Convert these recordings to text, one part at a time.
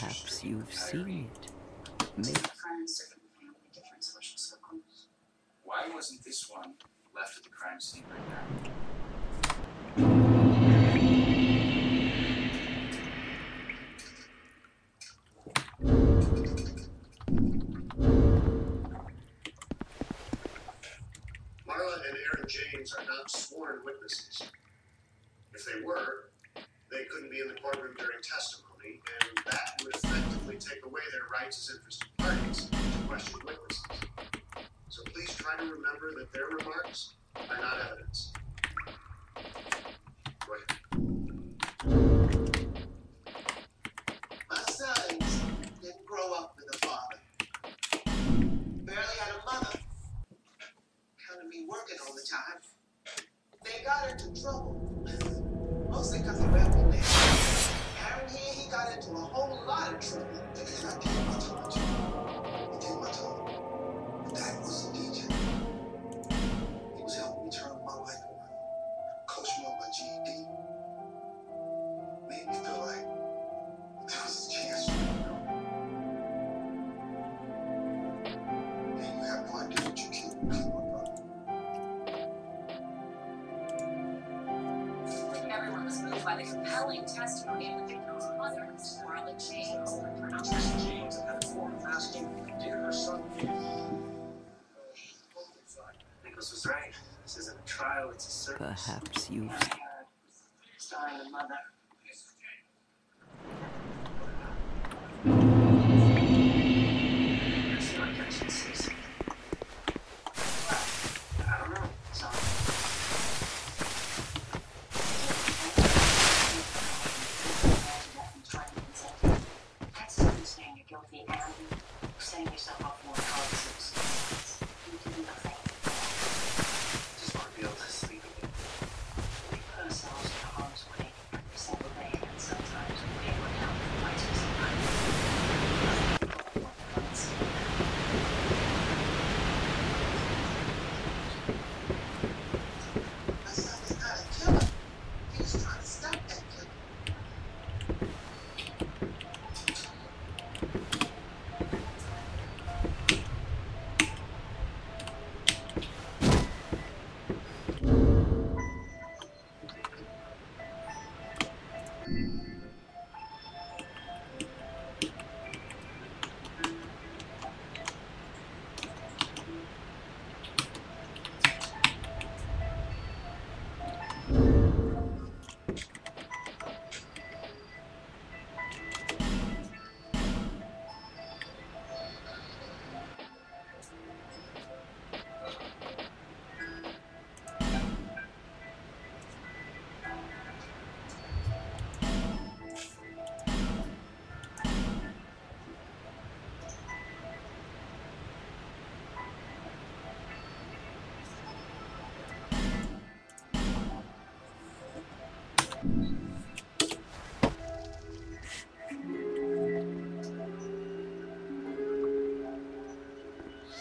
Perhaps you've seen it. Maybe. Friends, different family, different social circles. Why wasn't this one left at the crime scene right now? Marla and Aaron James are not sworn witnesses. If they were, rights as interested parties to question witnesses. So please try to remember that their remarks are not evidence. My sons didn't grow up with a father. Barely had a mother. Me working all the time. They got into trouble. Mostly because of rebel men. Into a whole lot of trouble. I Perhaps you've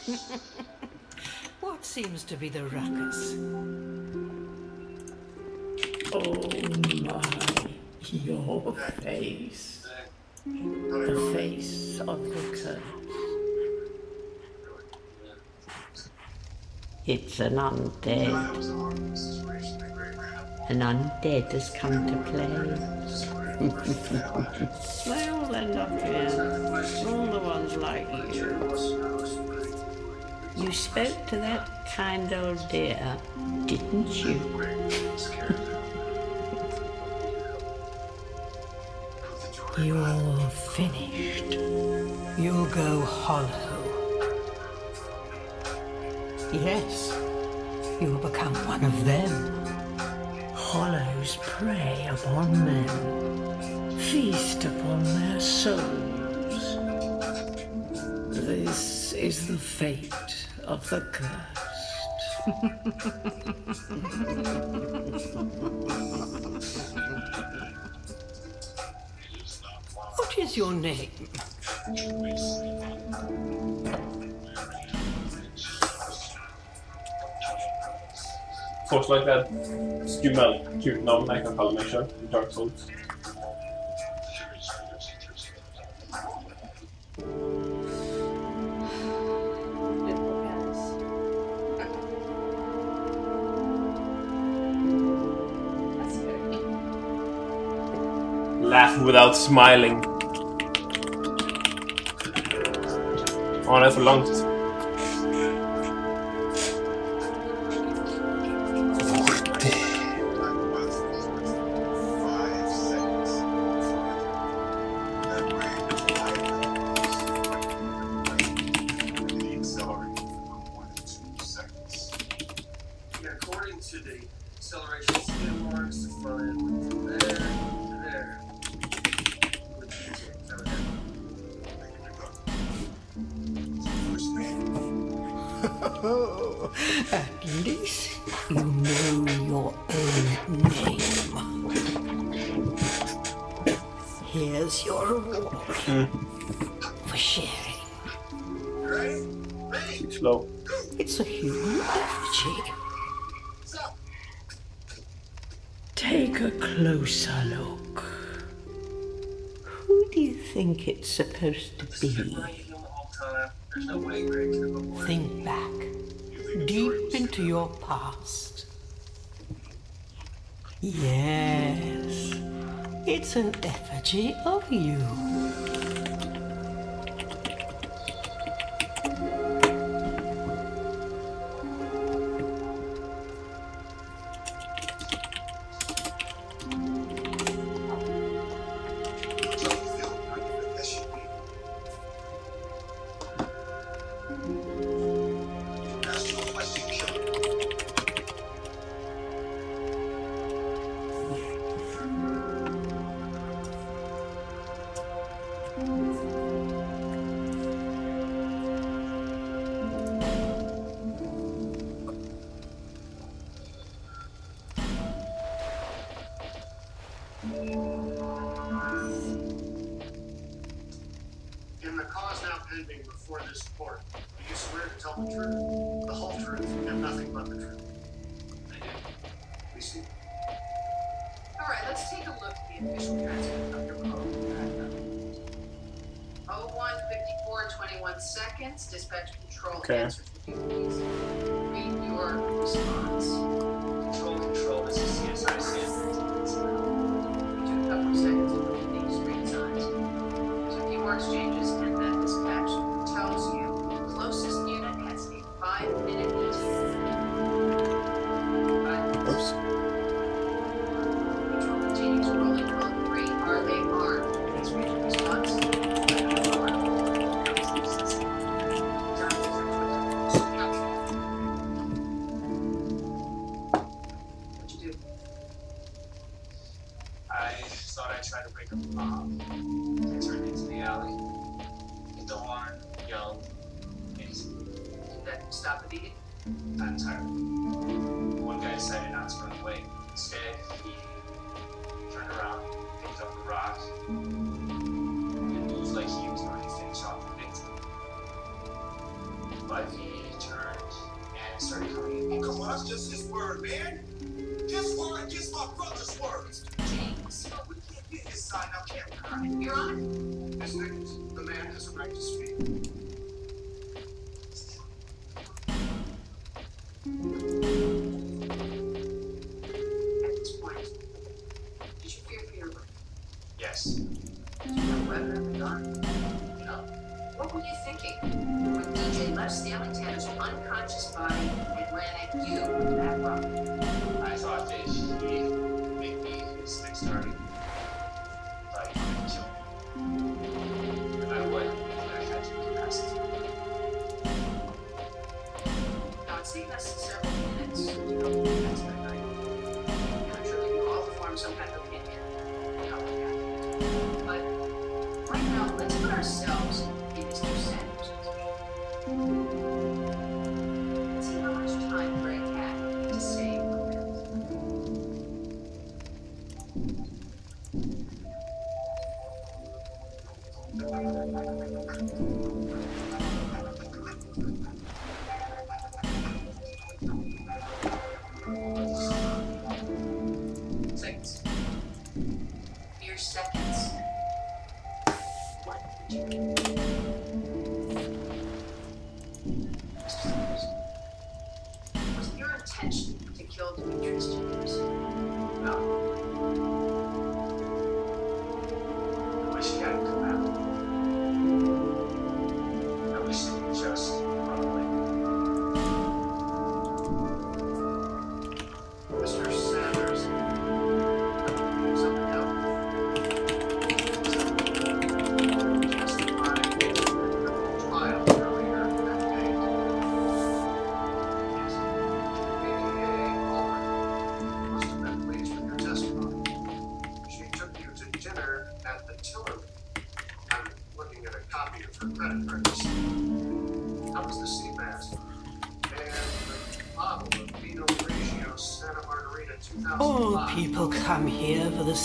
What seems to be the ruckus? Oh my, your face. The face of the curse. It's an undead. An undead has come to play. They all end up here. All the ones like you. You spoke to that kind old dear, didn't you? You're finished. You'll go hollow. Yes, you'll become one of them. Hollows prey upon men, feast upon their souls. This is the fate of the cursed. What is your name? Forslag er et skummelt, kult navn jeg kan kalle meg sjøl. Dark Souls. without smiling. Oh, that's a long supposed to be. Think back, deep into your past. Yes, it's an effigy of you.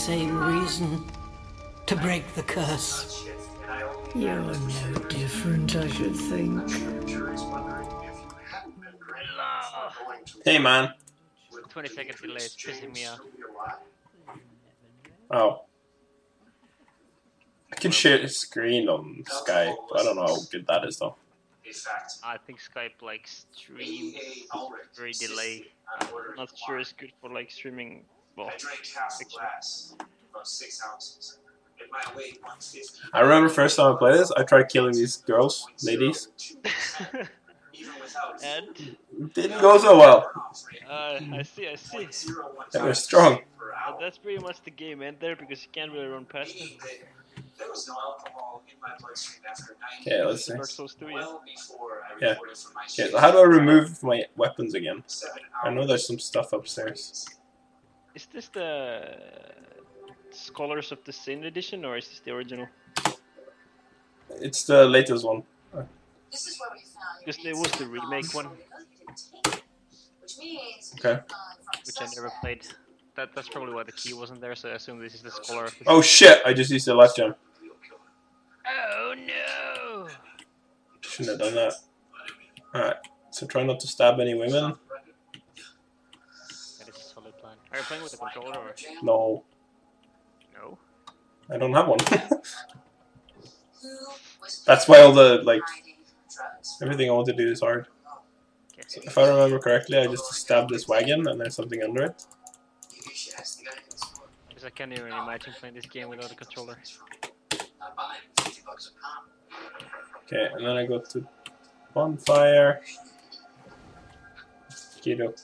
Same reason to break the curse. Shit, I only You're no different, I should think. I'm sure the jury's wondering if you hadn't been granted for going to Hey man. 20 seconds delay is pissing me off. still be alive? Oh. I can share the screen on Skype. I don't know how good that is though. I think Skype like stream very delay. I'm Not sure it's good for like streaming. Well, I drank half a glass, about six ounces. It might weigh 150. I remember first time I played this, I tried killing these girls, ladies. And didn't go so well. uh, I see, I see. They were strong. But that's pretty much the game end there because you can't really run past them. There was no alcohol in my bloodstream after 90 Okay, let's see. Dark Souls 2, yeah. well before I Yeah. for my Okay, so how do I remove my weapons again? I know there's some stuff upstairs. Is this the Scholars of the Sin edition or is this the original? It's the latest one. This is where we found Because there was the remake one. Which means Okay. Which I never uh, played. That, that's probably why the key wasn't there, so I assume this is the Scholar of the Oh shit! I just used the life gem. Oh no! Shouldn't have done that. Alright, so try not to stab any women. That is a solid plan. Are you playing with a controller or No, no? I don't have one. That's why all the, like, everything I want to do is hard. So if I remember correctly, I just stabbed this wagon and there's something under it. You should ask the guy in the store. Because I can't even imagine playing this game without a controller. Not buying 50 bucks a. Okay, and then I go to bonfire. Your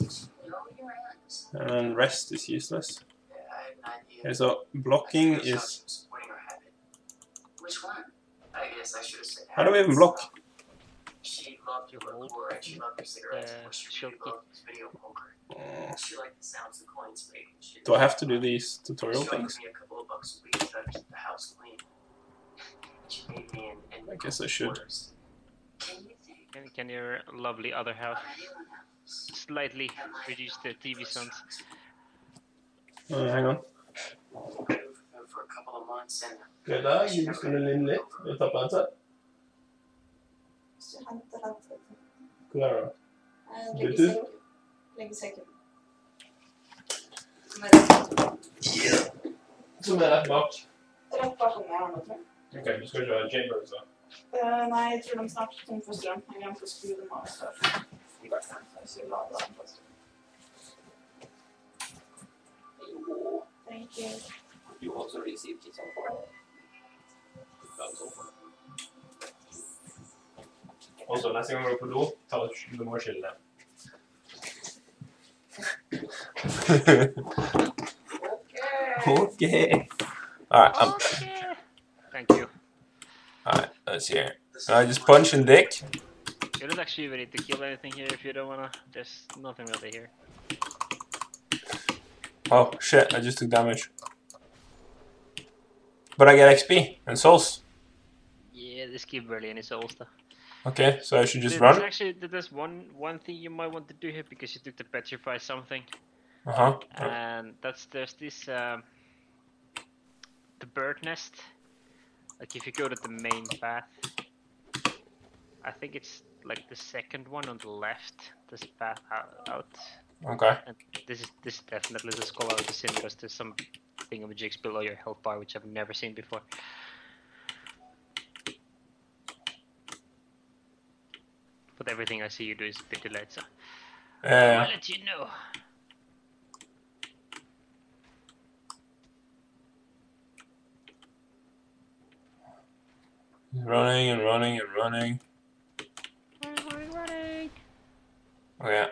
ends. And rest is useless. Yeah, I had an idea. Okay, so blocking is. Winning or habit. Which one? I guess I should have said How do we even block? She loved your hold liqueur and she loved your cigarettes. the but she really loved video poker. Mm, She liked the sounds the coins made. Do I have to do these tutorial She offered things? me a couple of bucks a week to keep the house clean. She made me an, an I guess I should. Can you think Can, can your lovely other half of anyone else? Slightly reduce the TV sounds? Uh, hang on. I lived with her for a couple of months and God dag, vi skulle inn litt. Vil du ta på den Så henter han til Hvor er det? du? leggesekken. Leggesekken. Som er rett, Som er rett bak. meg her tror jeg. Ok, du skal ikke ha Chamber, så. Eh, nei, jeg tror de snart tom for strøm. Jeg glemte å skru dem av. Så jeg skulle lade dem på strøm. Jo, thank you. You also received it on board. Og så neste gang du går på do, ta du må skille det. okay. Alright, I'm Thank you. Alright, let's hear. It. I just punch and dick. You don't actually even need to kill anything here if you don't wanna. There's nothing really here. Oh shit, I just took damage. But I get XP and souls. Yeah, this give barely any souls though. Okay, so I should just There- there's run. Actually, there's one one thing you might want to do here because you took the petrify something, Uh huh. and that's there's this um, the bird nest. Like if you go to the main path, I think it's like the second one on the left. This path out. out. Okay. And this is this is definitely the scholar of the sin because there's some thingamajigs below your health bar which I've never seen before. But everything I see you do is a bit delayed, so Uh, I'll let you know. running and running and running. Okay.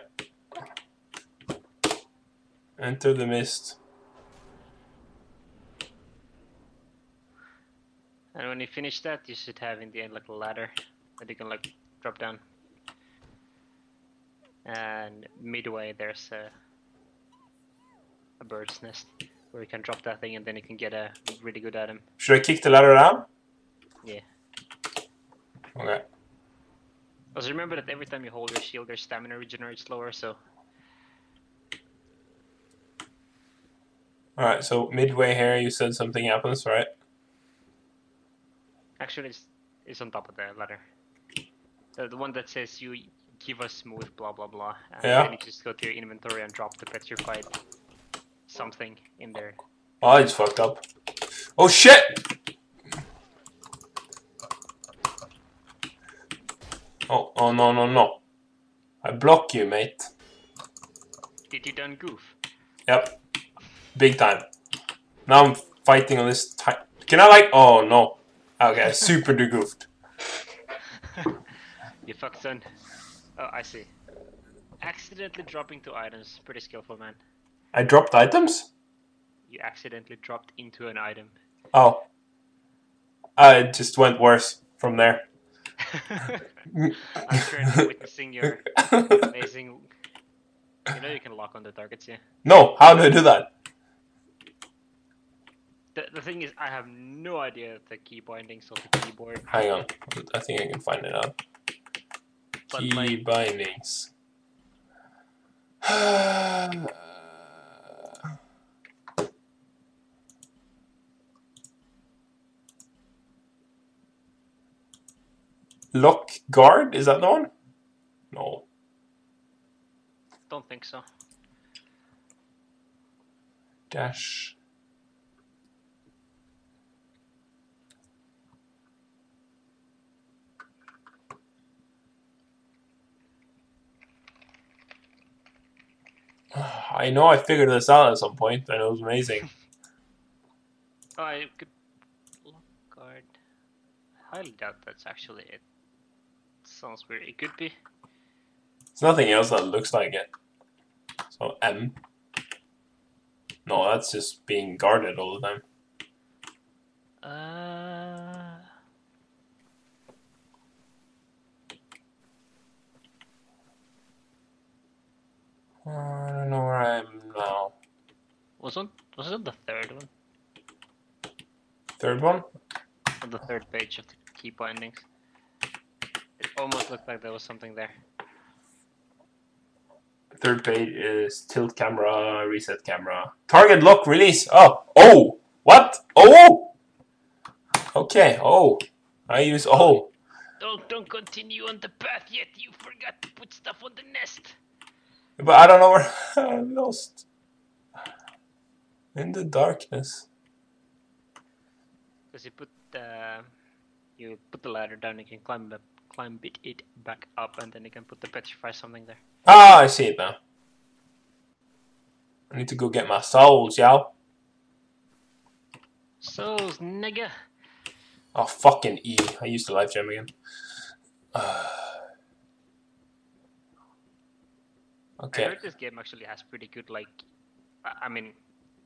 Enter the mist. And when you finish that, you should have in the end like a ladder that you can like drop down. And midway there's a a bird's nest where you can drop that thing and then you can get a really good item. Should I kick the ladder down? Yeah, Okay. Also remember that every time you hold your shield, your stamina regenerates slower, so Alright, so midway here you said something happens, right? actually it's, it's on top of the ladder. The, the one that says you give us smooth blah blah blah. And Yeah. then you just go to your inventory and drop the petrified something in there. Oh, it's fucked up. Oh shit! Oh, oh no, no, no. I block you, mate. Did you done goof? Yep. Big time. Now I'm fighting on this Can I like- Oh no. Okay, super degoofed. You fucked son. Oh, I see. Accidentally dropping two items. Pretty skillful, man. I dropped items? You accidentally dropped into an item. Oh. Uh, it just went worse from there. I'm currently witnessing your amazing. You know you can lock on the targets, yeah. No, how do I do that? The, the thing is, I have no idea the key bindings of the keyboard. Hang on. I think I can find it out. But Key like- bindings. Lock guard? Is that the one? No. Don't think so. Dash. I know I figured this out at some point, and it was amazing. Oh, I could lock guard. I highly doubt that's actually it. Sounds weird. It could be. There's nothing else that looks like it. So M. No, that's just being guarded all the time. Uh. I don't know where I am now. Wasn't wasn't the third one Third one? on the third page of the key bindings? It almost looked like there was something there. Third page is tilt camera, reset camera. Target lock release. Oh, oh, what? Oh. Okay. Oh, I use oh. Don't don't continue on the path yet. You forgot to put stuff on the nest. But I don't know where I'm lost. In the darkness. Because you put the you put the ladder down, you can climb up, climb it, it back up, and then you can put the petrify something there. Ah, I see it now. I need to go get my souls, y'all. Souls, nigga, Oh, fucking E. I used the life gem again. I okay. heard this game actually has pretty good like, I- I mean,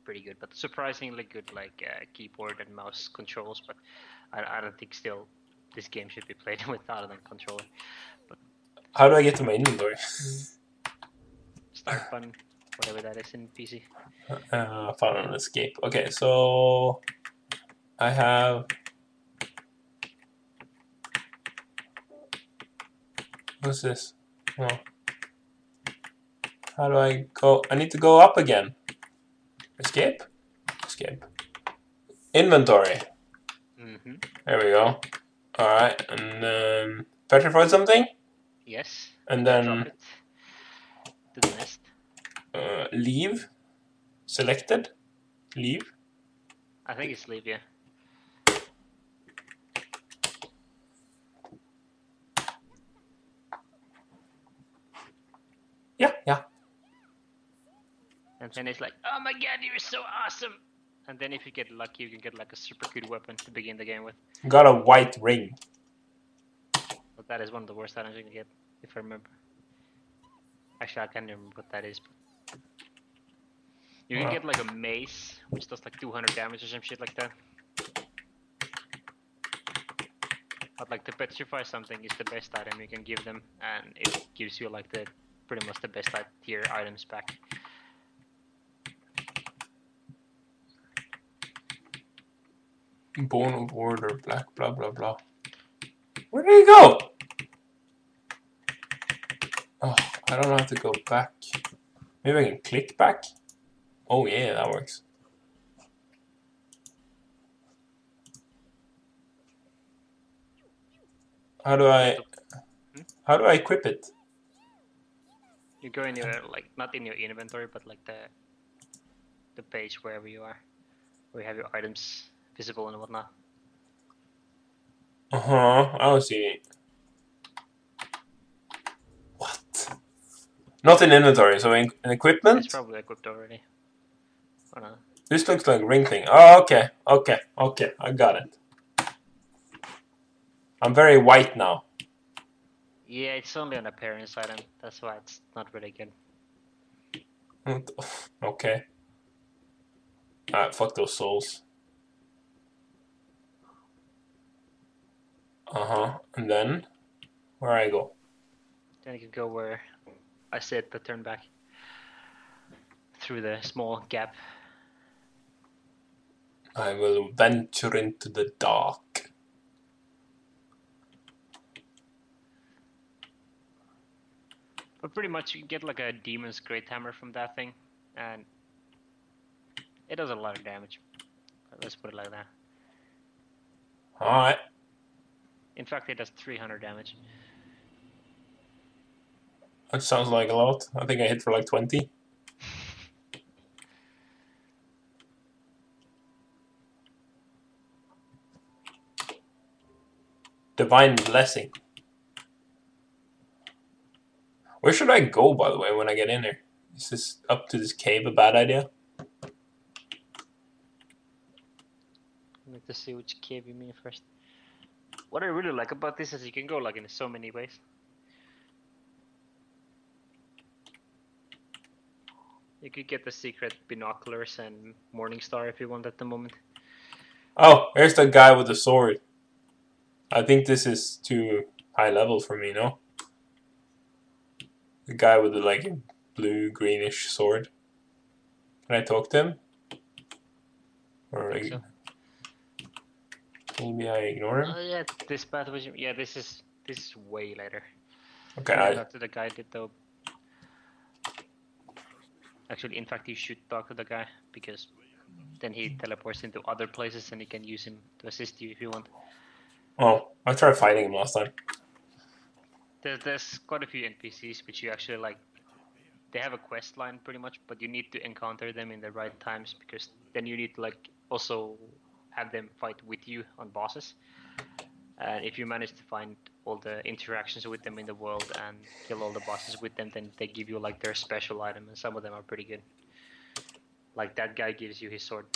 pretty good, but surprisingly good like uh, keyboard and mouse controls. But I, I don't think still this game should be played without a controller. How do I get to my inventory? Start button, whatever that is in PC. Uh, found an escape. Okay, so I have. What's this? No. How do I go? I need to go up again. Escape? Escape. Inventory. Mm-hmm. There we go. Alright, and then petrified something? Yes. And then to the nest. uh, leave. Selected. Leave. I think it's leave, yeah. Yeah, yeah. And then it's like, oh my god, you're so awesome! And then if you get lucky, you can get like a super good weapon to begin the game with. Got a white ring. But that is one of the worst items you can get, if I remember. Actually, I can't remember what that is. But... You can get like a mace, which does like 200 damage or some shit like that. But like to petrify something is the best item you can give them, and it gives you like the pretty much the best tier items back. Bone of order, black, blah, blah, blah. Where did he go? Oh, I don't have to go back. Maybe I can click back? Oh yeah, that works. How do I... How do I equip it? You go in your like not in your inventory, but like the the page wherever you are, where you have your items visible and whatnot. Uh huh. I don't see it. What? Not in inventory, so in, in equipment? It's probably equipped already. Or not. This looks like ring thing. Oh, okay, okay, okay. I got it. I'm very white now. Yeah, it's only an appearance item. That's why it's not really good. okay. Alright, fuck those souls. Uh huh. And then, where I go? Then you can go where I said, but turn back through the small gap. I will venture into the dark. But pretty much you get like a demon's great hammer from that thing, and it does a lot of damage. Let's put it like that. Alright. In fact, it does 300 damage. That sounds like a lot. I think I hit for like 20. Divine Blessing. Where should I go, by the way, when I get in there? Is this up to this cave a bad idea? Need to see which cave you mean first. What I really like about this is you can go like in so many ways. You could get the secret binoculars and morning star if you want at the moment. Oh, there's the guy with the sword. I think this is too high level for me, no? The guy with the like blue greenish sword. Can I talk to him? Or I think so. Maybe I ignore him? Oh yeah, this path was yeah. This is this is way later. Okay, I, talk to the guy did though. Actually, in fact, you should talk to the guy because then he teleports into other places and you can use him to assist you if you want. oh, I tried fighting him last time. There's, there's quite a few NPCs which you actually like. They have a quest line pretty much, but you need to encounter them in the right times because then you need to like also have them fight with you on bosses. And if you manage to find all the interactions with them in the world and kill all the bosses with them, then they give you like their special item, and some of them are pretty good. Like that guy gives you his sword,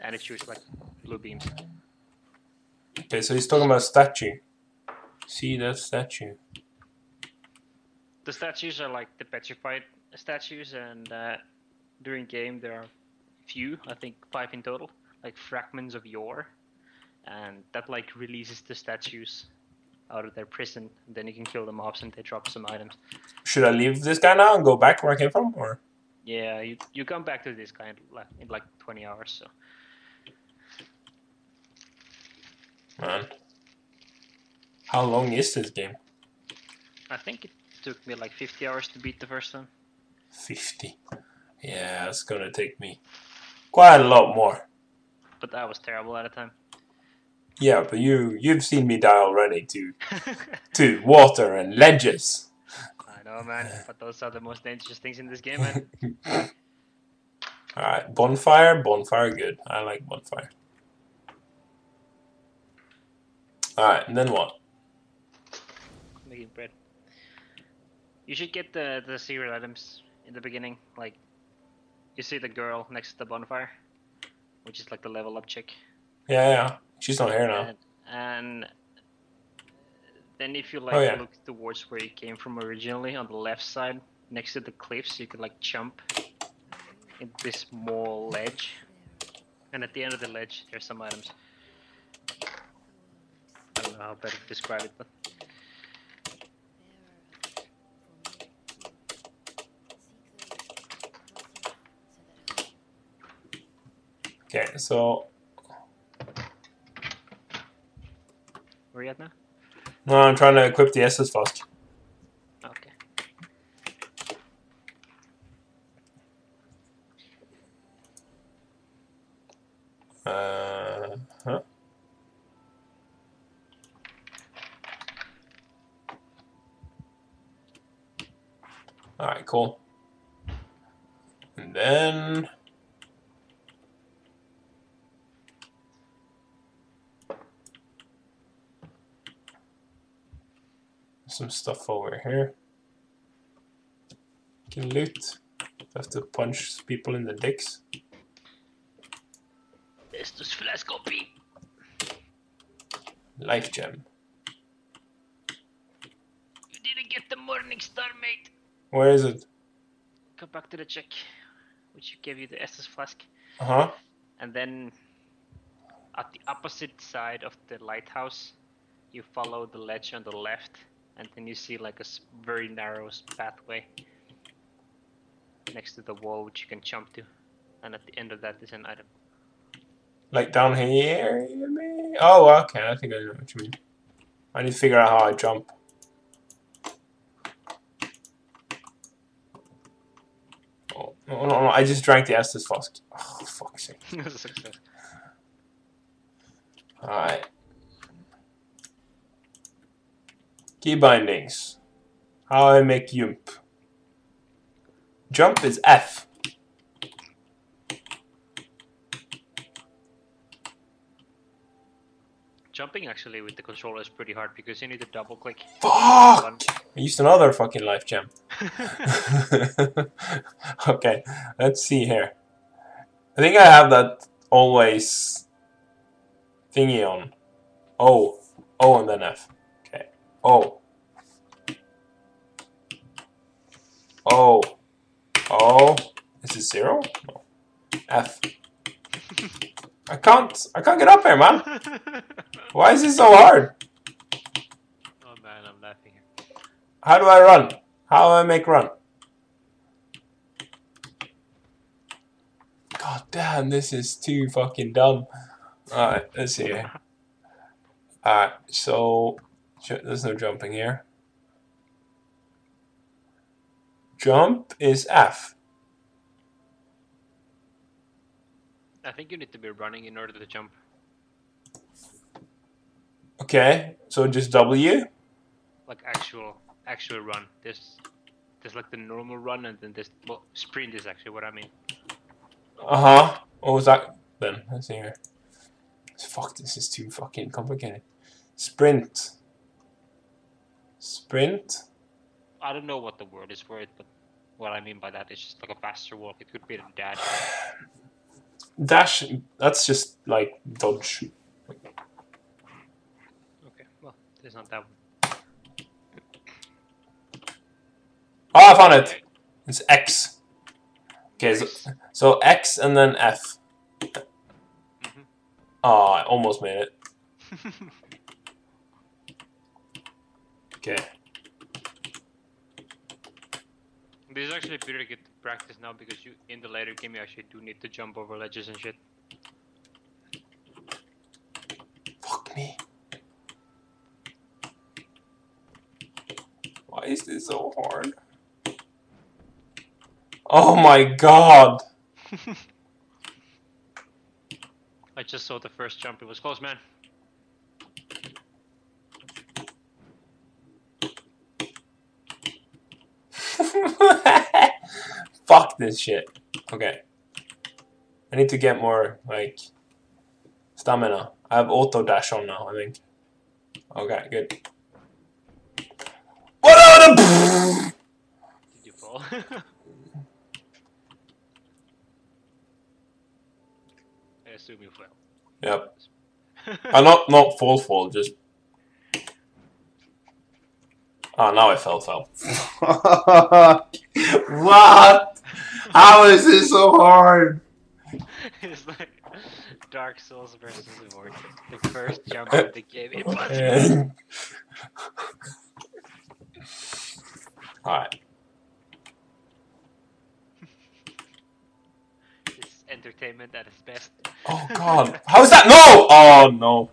and it shoots like blue beams. Okay, so he's talking about statue. See that statue? the statues are like the petrified statues, and uh, during game there are few, I think five in total, like fragments of yore, and that like releases the statues out of their prison. And then you can kill the mobs, and they drop some items. Should I leave this guy now and go back where I came from, or? Yeah, you you come back to this guy in like, in like 20 hours. So Man. How long is this game? I think it took me like 50 hours to beat the first one. 50. Yeah, it's gonna take me quite a lot more. But I was terrible at the time. Yeah, but you you've seen me die already to to water and ledges. I know, man. But those are the most dangerous things in this game, man. Alright, bonfire, bonfire good. I like bonfire. Alright, and then what? making bread. You should get the the secret items in the beginning. Like, you see the girl next to the bonfire, which is like the level up chick. Yeah, yeah. She's not here now. And, and then if you like Oh, yeah. look towards where you came from originally on the left side, next to the cliffs, you could like jump in this small ledge. And at the end of the ledge, there's some items. I don't know how better to describe it, but Okay, so Where are you at now? No, I'm trying to equip the SS first. Okay. Uh, huh? Alright, cool. And then... Some here. Can loot. Have to punch people in the dicks. Estus flaskopi! Life gem. You didn't get the morning star, mate! Where is it? Come back to the check, which gave you the Estus flask. Uh huh. And then at the opposite side of the lighthouse, you follow the ledge on the left, and then you see like a very narrow pathway next to the wall which you can jump to. And at the end of that is an item. Like down here? Oh, okay. I think I know what you mean. I need to figure out how I jump. Oh, no, no, no. I just drank the Estus flask. Oh, fuck's sake. Alright. Key bindings. How I make jump. Jump is F. Jumping actually with the controller is pretty hard because you need to double click. Fuck! One. I used another fucking life gem. okay, let's see here. I think I have that always thingy on. O. O and then F. Okay. O. O. O. Is it zero? No. F. I can't I can't get up here, man. Why is it so hard? Oh man, I'm laughing here. How do I run? How do I make run? God damn, this is too fucking dumb. Alright, let's see. Alright, so there's no jumping here. Jump is F. I think you need to be running in order to jump. Okay, so just W. Like actual actual run. There's there's like the normal run and then this well sprint is actually what I mean. Uh huh. What was that then? Let's see here. Fuck, this is too fucking complicated. Sprint. Sprint. I don't know what the word is for it, but what I mean by that is just like a faster walk. It could be a dash. Dash, that's just like dodge. Okay, well, there's not that one. Oh, I found it! It's X. Okay, so, so X and then F. Oh, I almost made it. Okay. This is actually pretty good practice now because you in the later game you actually do need to jump over ledges and shit. Fuck me. Why is this so hard? Oh my god! I just saw the first jump. It was close, man. Fuck this shit. Okay. I need to get more, like, stamina. I have auto dash on now, I think. Okay, good. What are the... Did you fall? I assume you fell. Yep. Uh, not, not fall fall, just... Oh, now I fell, fell. what? How is this so hard? it's like Dark Souls versus Immortal. The first jump of the game. Impossible. Okay. Alright. It's entertainment at its best. Oh god. How is that? No! Oh no.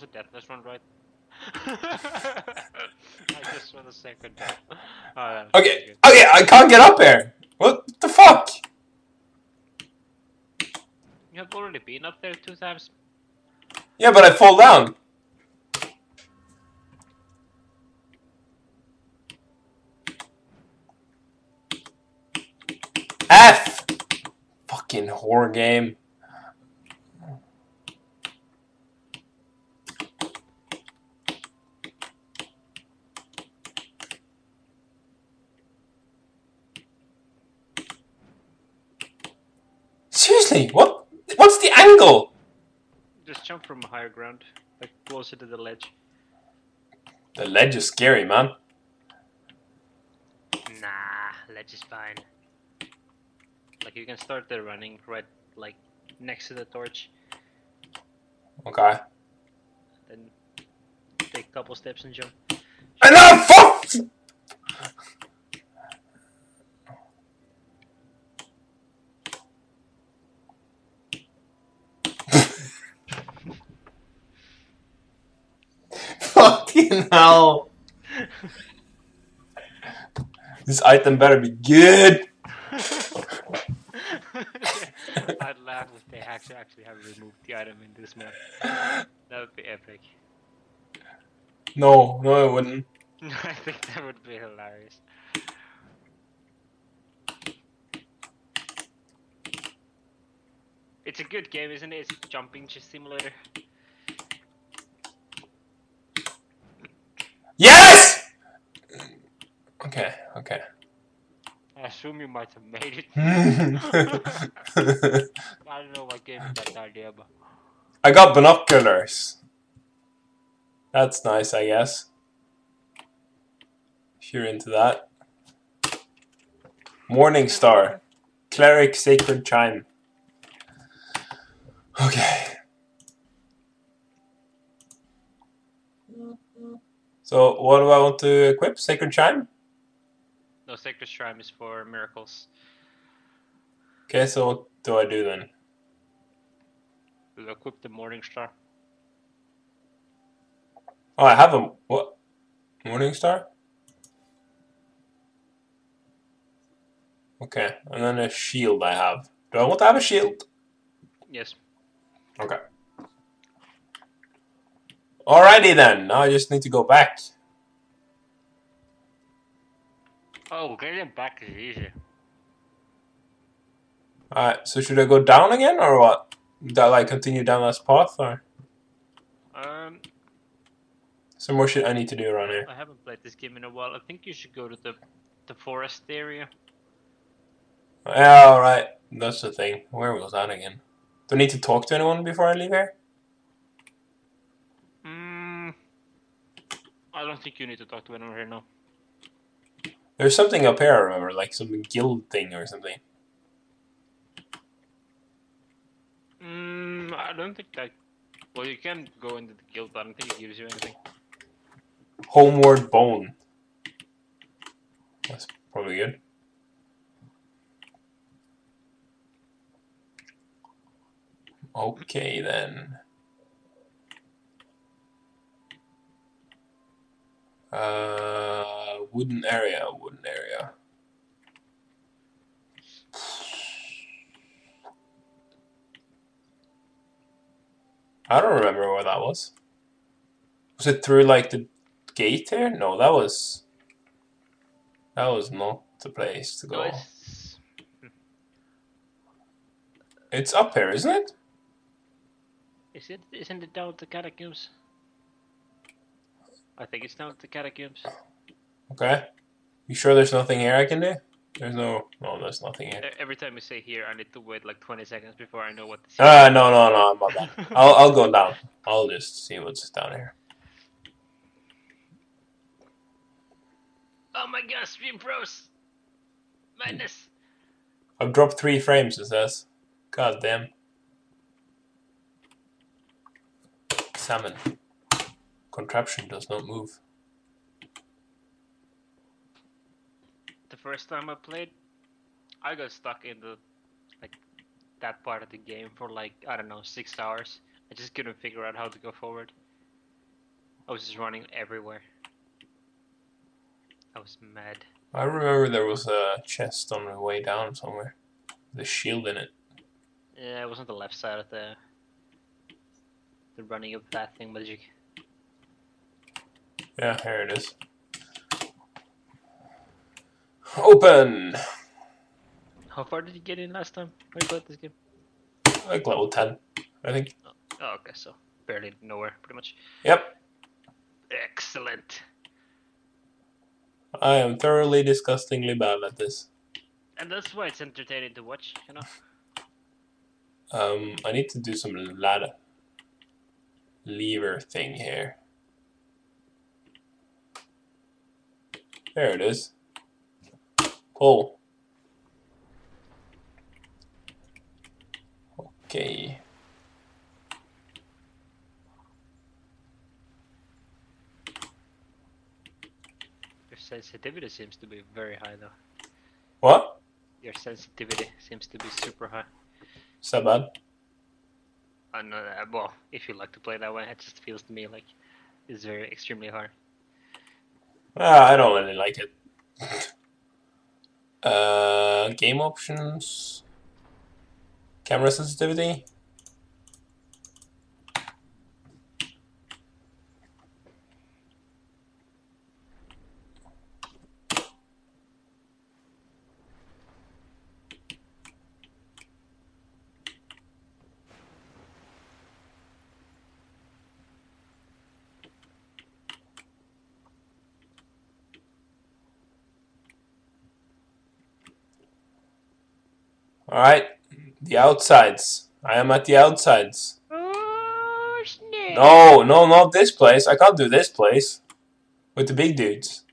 was a deathless one, right? I just saw second death. Oh, Okay, pretty good. okay, I can't get up there. What the fuck? You have already been up there two times. Yeah, but I fall down. F! Fucking horror game. Seriously, what? What's the angle? Just jump from a higher ground, like closer to the ledge. The ledge is scary, man. Nah, ledge is fine. Like you can start the running right, like next to the torch, Okay. then take a couple steps and jump. And now fuck! Fucking hell. This item better be good. I'd laugh if they actually actually have removed the item in this map. That would be epic. No, no, it wouldn't. I think that would be hilarious. It's a good game, isn't it? It's a jumping ch- simulator. Yes! Okay, okay. I assume you might have made it. I I don't know what gave you that idea, but got binoculars. That's nice, I guess. If you're into that. Morning Star. Cleric Sacred Chime. Okay. So, what do I want to equip? Sacred Chime? no sacred shrine is for miracles. Okay, so what do I do then? We'll equip the morning star. Oh, I have a. What? Morning Star? Okay, and then a shield I have. Do I want to have a shield? Yes. Okay. Alrighty then, now I just need to go back. Oh, getting back is easy. Alright, so should I go down again or what? Do I like continue down this path or Um, some more shit I need to do around here? I haven't played this game in a while. I think you should go to the the forest area. Yeah, alright. That's the thing. Where was that again? Do I need to talk to anyone before I leave here? Mm, I don't think you need to talk to anyone here now. There's something up here I remember, like some guild thing or something. Mm, I don't think that. Well, you can go into the guild, but I don't think it gives you anything. Homeward Bone. That's probably good. Okay then. Uh, wooden area, wooden area. I don't remember where that was. Was it through like the gate here? No, that was. That was not the place to go. it's, It's up here, isn't it? is it? Isn't it down the catacombs? I think it's down at the catacombs. Okay. You sure there's nothing here I can do? There's no. No, there's nothing here. Every time you say here, I need to wait like 20 seconds before I know what Ah, no, no, no, I'm not that. I'll, I'll go down. I'll just see what's down here. Oh my god, stream froze! Madness! I've dropped three frames, it says. God damn. Salmon. Contraption does not move. The first time I played, I got stuck in the like that part of the game for like I don't know six hours. I just couldn't figure out how to go forward. I was just running everywhere. I was mad. I remember there was a chest on the way down somewhere. The shield in it. Yeah, it was on the left side of the the running of that thing magic. Yeah, here it is. Open! How far did you get in last time? When you played this game? Like level 10, I think. Oh, okay, so barely nowhere, pretty much. Yep. Excellent. I am thoroughly disgustingly bad at this. And that's why it's entertaining to watch, you know? Um, I need to do some ladder lever thing here. There it is. Pull. Okay. Your sensitivity seems to be very high, though. What? Your sensitivity seems to be super high. Is that bad? I know that. Well, if you like to play that way, it just feels to me like it's very extremely hard. Ah, I don't really like it. Uh, game options. Camera sensitivity. Alright, the outsides. I am at the outsides. Oh, snap! No, no, not this place. I can't do this place. With the big dudes.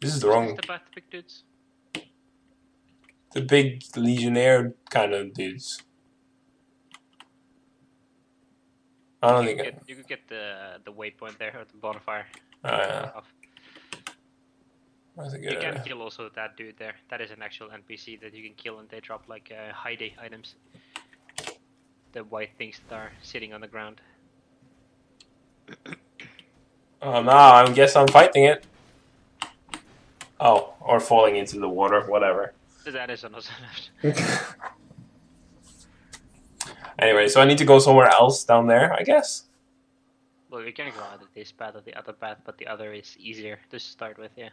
This is the wrong. The big dudes. The big legionnaire kind of dudes. I don't You think. could I, you could get the the waypoint there at the bonfire. oh, yeah, off. You can kill also that dude there. That is an actual NPC that you can kill and they drop like uh, hidey items. The white things that are sitting on the ground. Oh no, I guess I'm fighting it. Oh, or falling into the water, whatever. That is also Anyway, so I need to go somewhere else down there, I guess. Well, you can go either this path or the other path, but the other is easier to start with, yeah.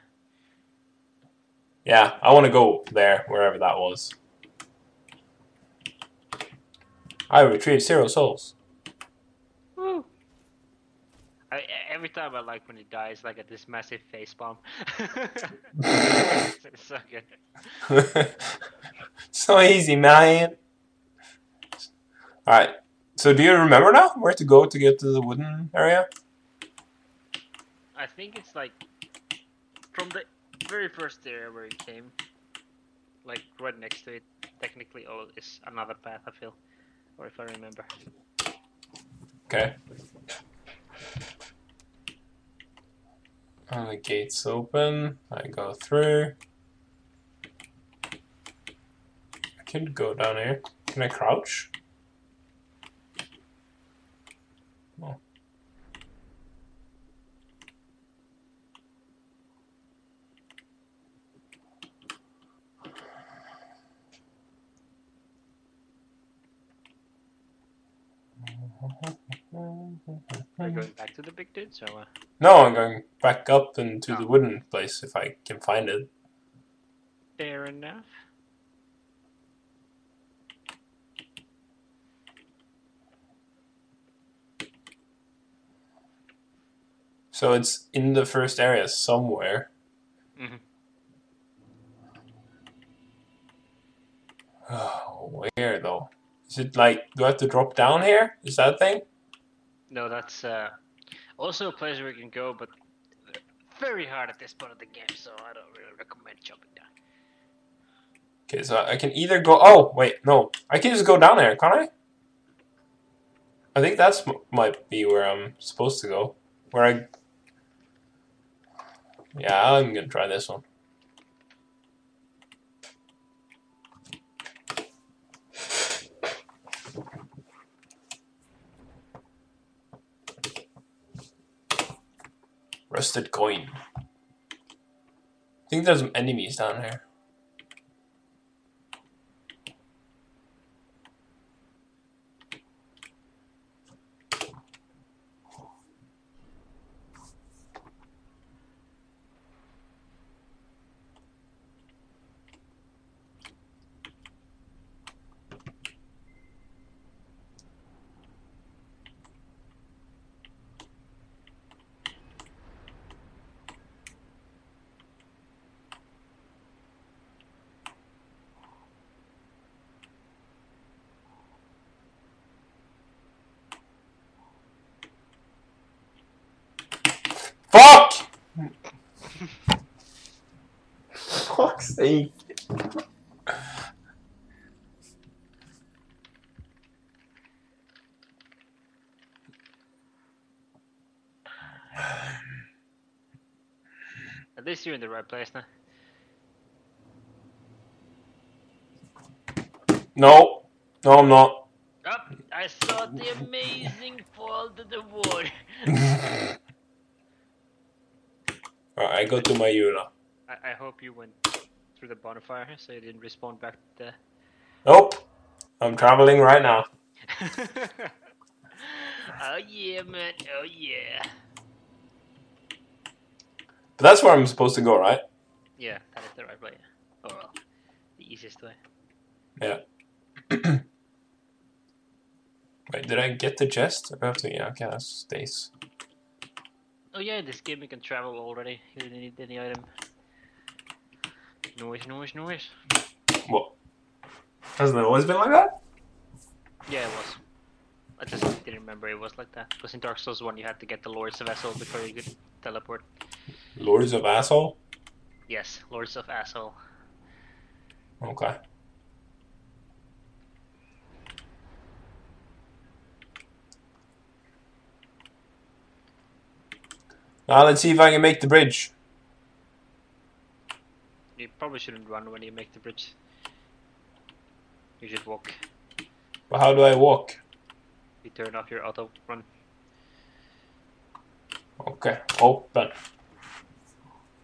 Yeah, I want to go there, wherever that was. I retrieved zero souls. Woo! I, every time I like when he dies, like at this massive face bomb. it's so good. so easy, man. Alright, so do you remember now where to go to get to the wooden area? I think it's like from the very first area where he came, like right next to it. Technically, all is another path. I feel, or if I remember. Okay. And the gate's open. I go through. I could go down here. Can I crouch? Oh. Are you going back to the big dude? So, uh, No, I'm going back up into the Oh. wooden place if I can find it. fair enough. So it's in the first area somewhere. Mm -hmm. Oh, where though? Is it like, do I have to drop down here? Is that a thing? No, that's uh, also a place where you can go, but very hard at this point of the game, so I don't really recommend jumping down. Okay, so I can either go. Oh, wait, no. I can just go down there, can't I? I think that's might be where I'm supposed to go. Where I. Yeah, I'm gonna try this one. Rusted coin. I think there's some enemies down here. Fuck! Fuck's sake. At least you're in the right place now. No. No, I'm not. Oh, I saw the amazing fall to the water. Alright, I go to Majula. I, I hope you went through the bonfire so you didn't respawn back to Nope. I'm traveling right now. oh yeah, man. Oh yeah. But that's where I'm supposed to go, right? Yeah, that is the right way. Oh well, the easiest way. Yeah. Wait, did I get the chest? I have to, yeah, okay, that's stays. Oh yeah, this game you can travel already. You didn't need any item. Noise, noise, noise. What? Hasn't it always been like that? Yeah, it was. I just didn't remember it was like that. Because in Dark Souls 1 you had to get the Lords of Asshole before you could teleport. Lords of Asshole? Yes, Lords of Asshole. Okay. Now let's see if I can make the bridge. You probably shouldn't run when you make the bridge. You should walk. But how do I walk? You turn off your auto run. Okay, open.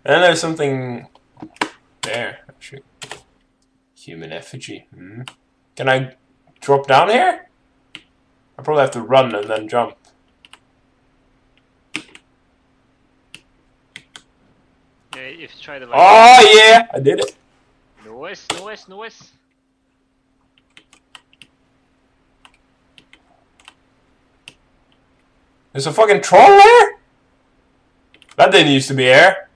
And there's something there, actually. Human effigy. Hmm. Can I drop down here? I probably have to run and then jump. Yeah, if you try like. Oh yeah, I did it. Noise, noise, noise. There's a fucking troll there? That didn't used to be air.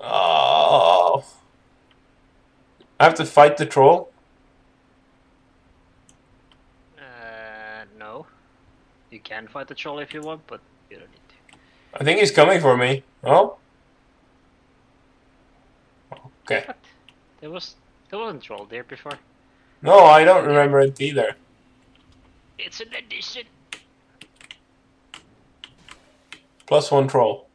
Oh. I have to fight the troll? Uh, no. You can fight the troll if you want, but you don't need to. I think he's coming for me. Oh? Okay. What? There was there wasn't troll there before. No, I don't remember it either. It's an addition. Plus one troll.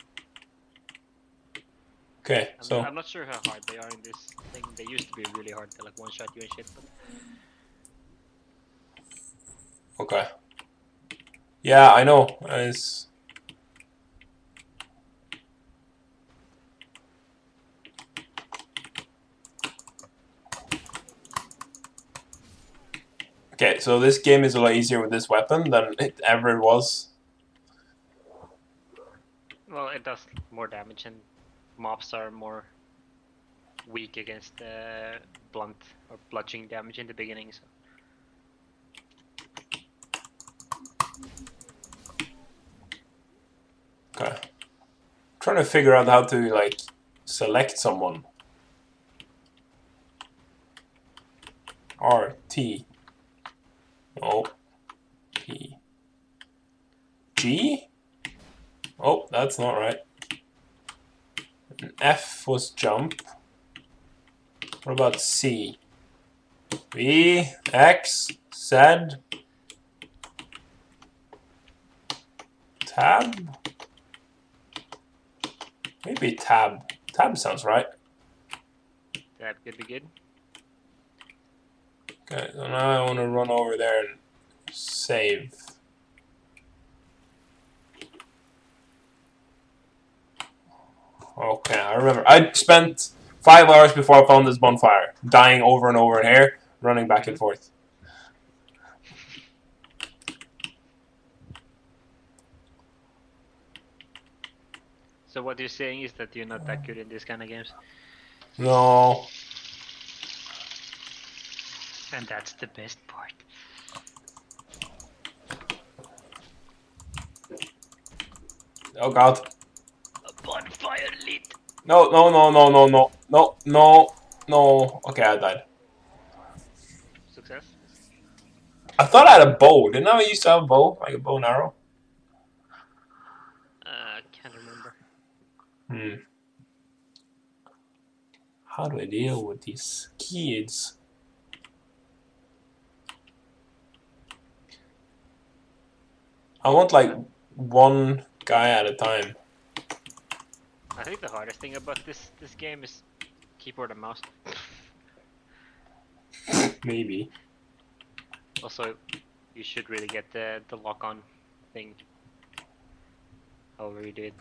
Okay, I'm, so I'm not sure how hard they are in this thing. They used to be really hard. They like one shot you and shit. But okay. Yeah, I know. It's Okay, so this game is a lot easier with this weapon than it ever was. well, it does more damage, and mobs are more weak against uh, blunt or bludgeoning damage in the beginning. So Okay. trying to figure out how to like select someone. R T O P G? Oh, that's not right. And F was jump. What about C? B, X, Z, tab? Maybe tab. Tab sounds right. that could be good. Okay, so now I want to run over there and save. Okay, I remember. I spent five hours before I found this bonfire, dying over and over in here, running back and forth. So what you're saying is that you're not that good in these kind of games, No. and that's the best part. Oh god. A bonfire. No, no, no, no, no, no, no, no, no. Okay, I died. Success. I thought I had a bow. Didn't I used to have a bow? Like a bow and arrow? Uh, can't remember. Hmm. How do I deal with these kids? I want like one guy at a time. I think the hardest thing about this this game is keyboard and mouse. Maybe. Also, you should really get the the lock on thing. However you do it.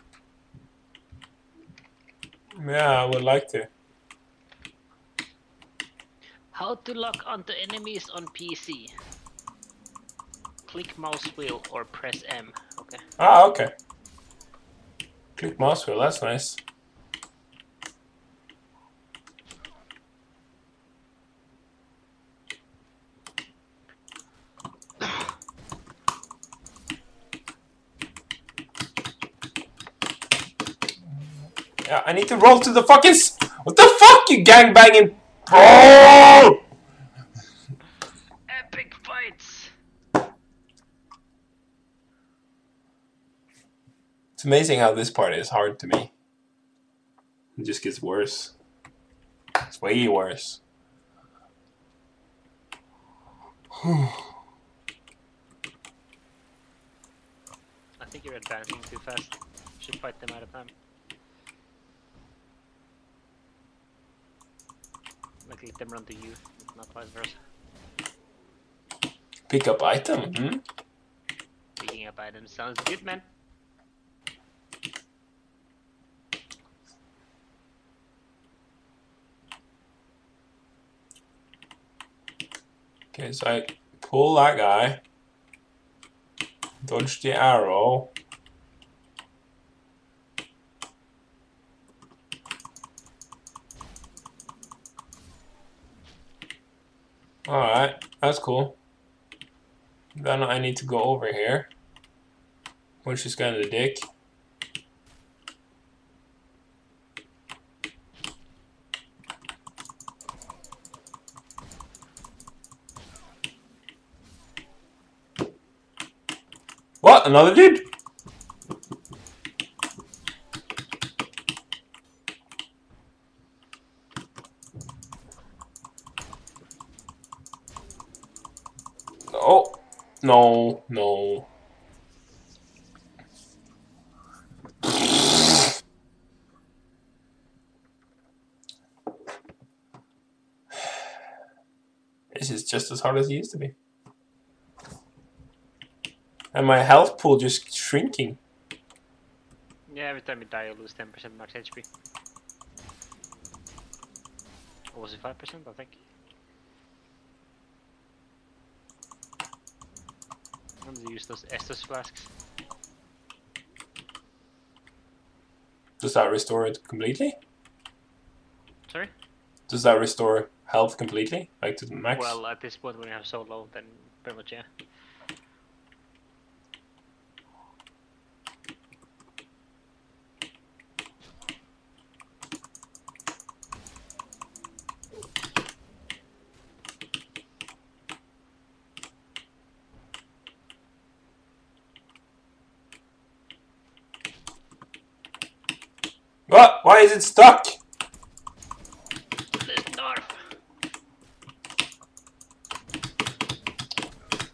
Yeah, I would like to. How to lock onto enemies on PC? Click mouse wheel or press M. Okay. Ah, okay. Click mouse wheel, that's nice. Yeah, I need to roll to the fucking. What the fuck, you gangbanging? Oh! Epic fights. It's amazing how this part is hard to me. It just gets worse. It's way worse. I think you're advancing too fast. Should fight them out of time. Like let them run to you, not vice versa. Pick up item. Hmm? Picking up items sounds good, man. Okay, so I pull that guy. Dodge the arrow. Alright, that's cool. Then I need to go over here. Punch this guy in the dick. What? Another dude? Oh, no, no. This is just as hard as it used to be. And my health pool just shrinking. Yeah, every time you die you lose 10% max HP. Or was it 5%? I think. I'm gonna use those Estus flasks. Does that restore it completely? Sorry? Does that restore health completely? Like to the max? Well, at this point when you have so low, then pretty much yeah. What? Why is it stuck?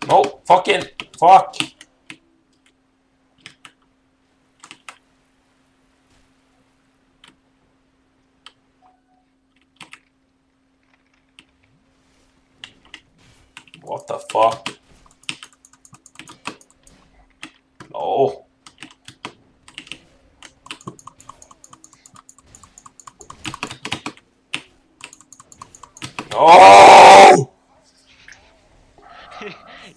No, oh, fucking fuck. What the fuck? No. Oh!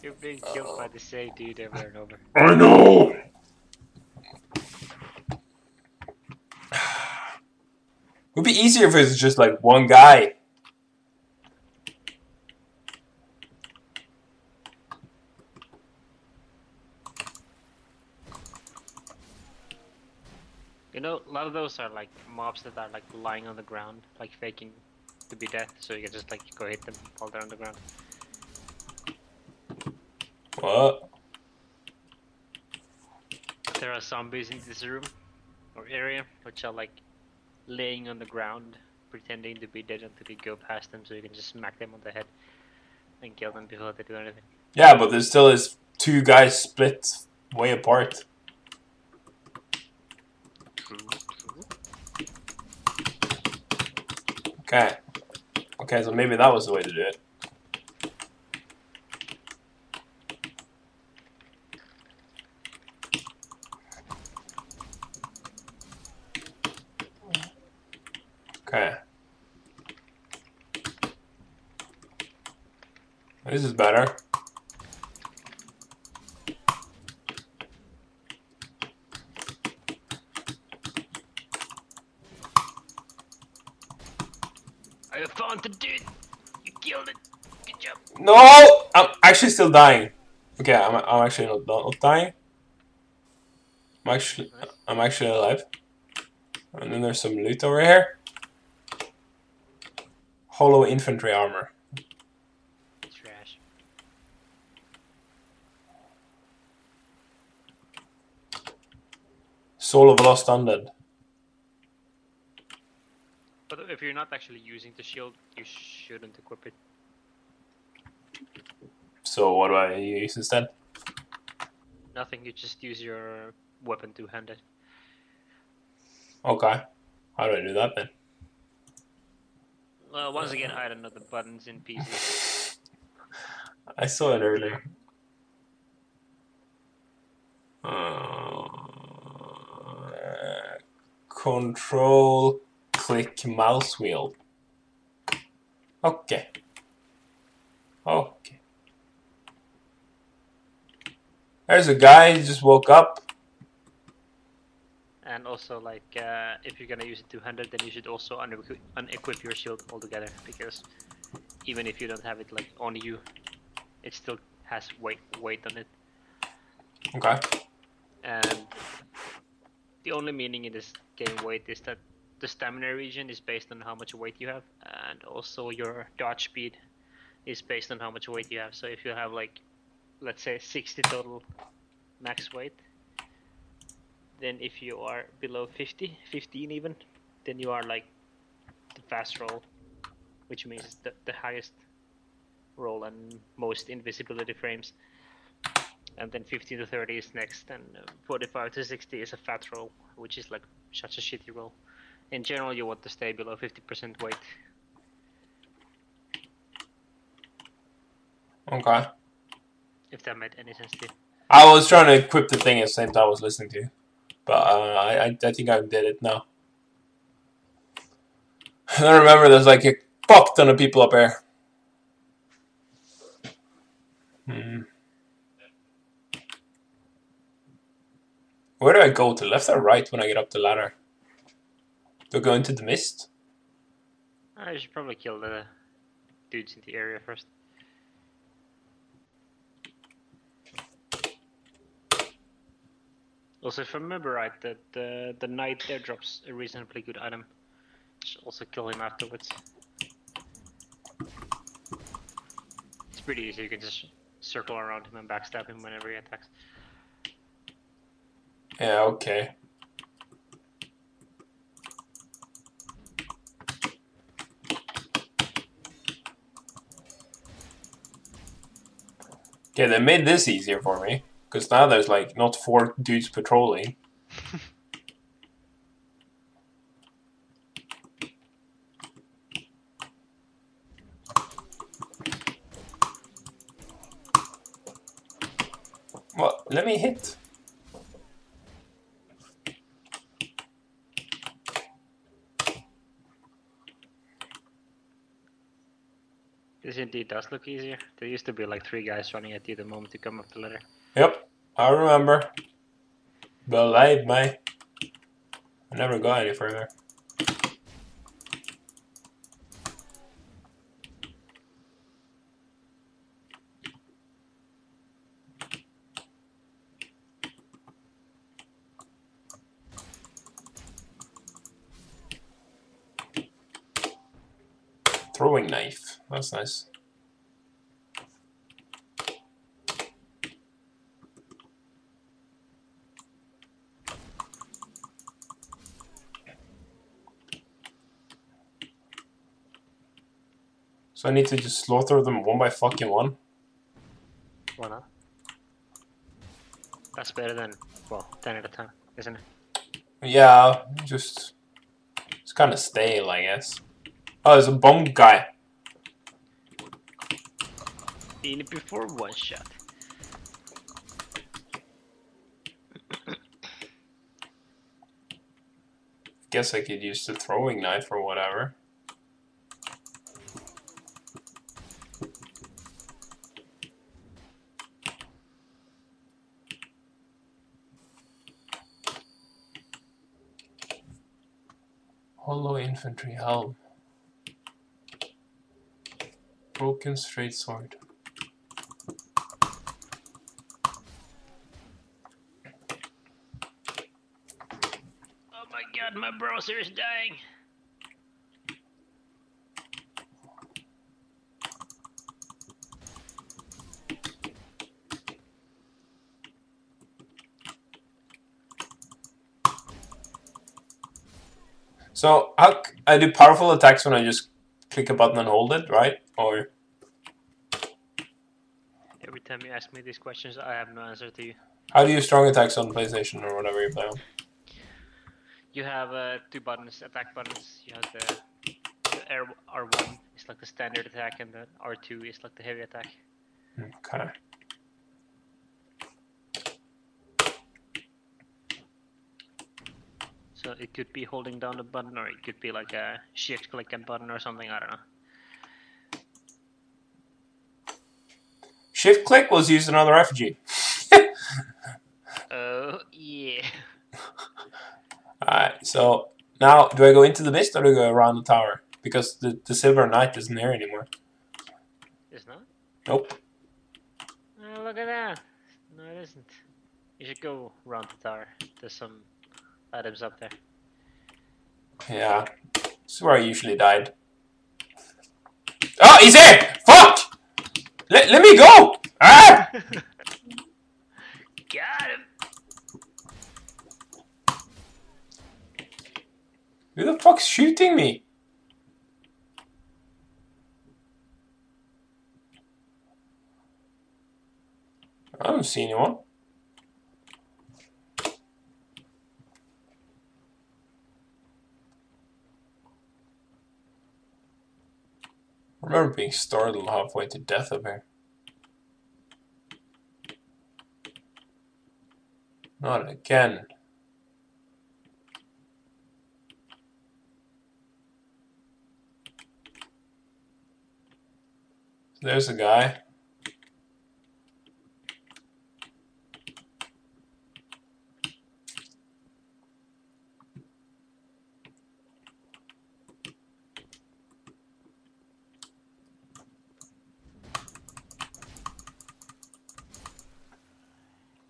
You're being killed by the same dude over and over. I know. It would be easier if it was just like one guy. You know, a lot of those are like mobs that are like lying on the ground, like faking to be dead, so you can just like go hit them while they're on the ground. What? There are zombies in this room or area which are like laying on the ground, pretending to be dead until you go past them, so you can just smack them on the head and kill them before they do anything. Yeah, but there still is two guys split way apart. Okay. Okay, so maybe that was the way to do it. Okay. Is. I found the dude! You killed it! Good job! No! I'm actually still dying. Okay, I'm, I'm actually not, not dying. I'm actually I'm actually alive. And then there's some loot over here. Hollow infantry armor. Soul of a Lost Undead. But if you're not actually using the shield, you shouldn't equip it. So what do I use instead? Nothing, you just use your weapon two-handed. Okay. How do I do that then? Well, once again, I don't know the buttons in PC. I saw it earlier. Uh, control click mouse wheel. Okay. Okay. There's a guy just woke up. And also, like, uh, if you're gonna use it two-handed, then you should also unequi- unequip your shield altogether, because even if you don't have it like on you, it still has weight weight on it. Okay. And the only meaning in this game weight is that the stamina regen is based on how much weight you have, and also your dodge speed is based on how much weight you have. So if you have like, let's say 60 total max weight, then if you are below 50, 15 even, then you are like the fast roll, which means the, the highest roll and most invincibility frames. And then 15 to 30 is next, and uh, 45 to 60 is a fat roll, which is like such a shitty roll. In general, you want to stay below 50% weight. Okay. If that made any sense to you. I was trying to equip the thing at the same time I was listening to you. But uh, I, I, I think I did it now. I remember there's like a fuck ton of people up here. Hmm. Where do I go? To left or right when I get up the ladder? Do I go into the mist? Uh, I should probably kill the dudes in the area first. Also, if I remember right, that the the knight there drops a reasonably good item. Should also kill him afterwards. It's pretty easy. You can just circle around him and backstab him whenever he attacks. Yeah, okay. Okay, they made this easier for me. Because now there's like not four dudes patrolling. Let me hit. Indeed does look easier. There used to be like three guys running at you the moment you come up the ladder. Yep, I remember. Believe me. I never got any further. Throwing knife. That's nice. So I need to just slaughter them one by fucking one? Why not? That's better than, well, 10 at a time, isn't it? Yeah, just... It's kind of stale, I guess. Oh, there's a bomb guy. In before, one shot. Guess I could use the throwing knife or whatever. Hollow infantry helm. Broken straight sword. Oh my god, my browser is dying. So how I do powerful attacks when I just click a button and hold it, right? Or Every time you ask me these questions, I have no answer to you. how do you strong attacks on PlayStation or whatever you play on? You have uh, two buttons, attack buttons. You have the, the R R1 is like the standard attack, and the R2 is like the heavy attack. Okay. So it could be holding down the button, or it could be like a shift click and button or something. I don't know. Shift click was used on the refugee. Oh yeah. Alright, so now do I go into the mist or do I go around the tower? Because the, the silver knight isn't there anymore. It's not. Nope. Oh, look at that. No, it isn't. You should go around the tower. There's some items up there. Yeah. This is where I usually died. Oh, he's there! Fuck! Let, let me go! Ah! Got him. Who the fuck's shooting me? I don't see anyone. Remember being startled halfway to death of here. Not again. There's a guy.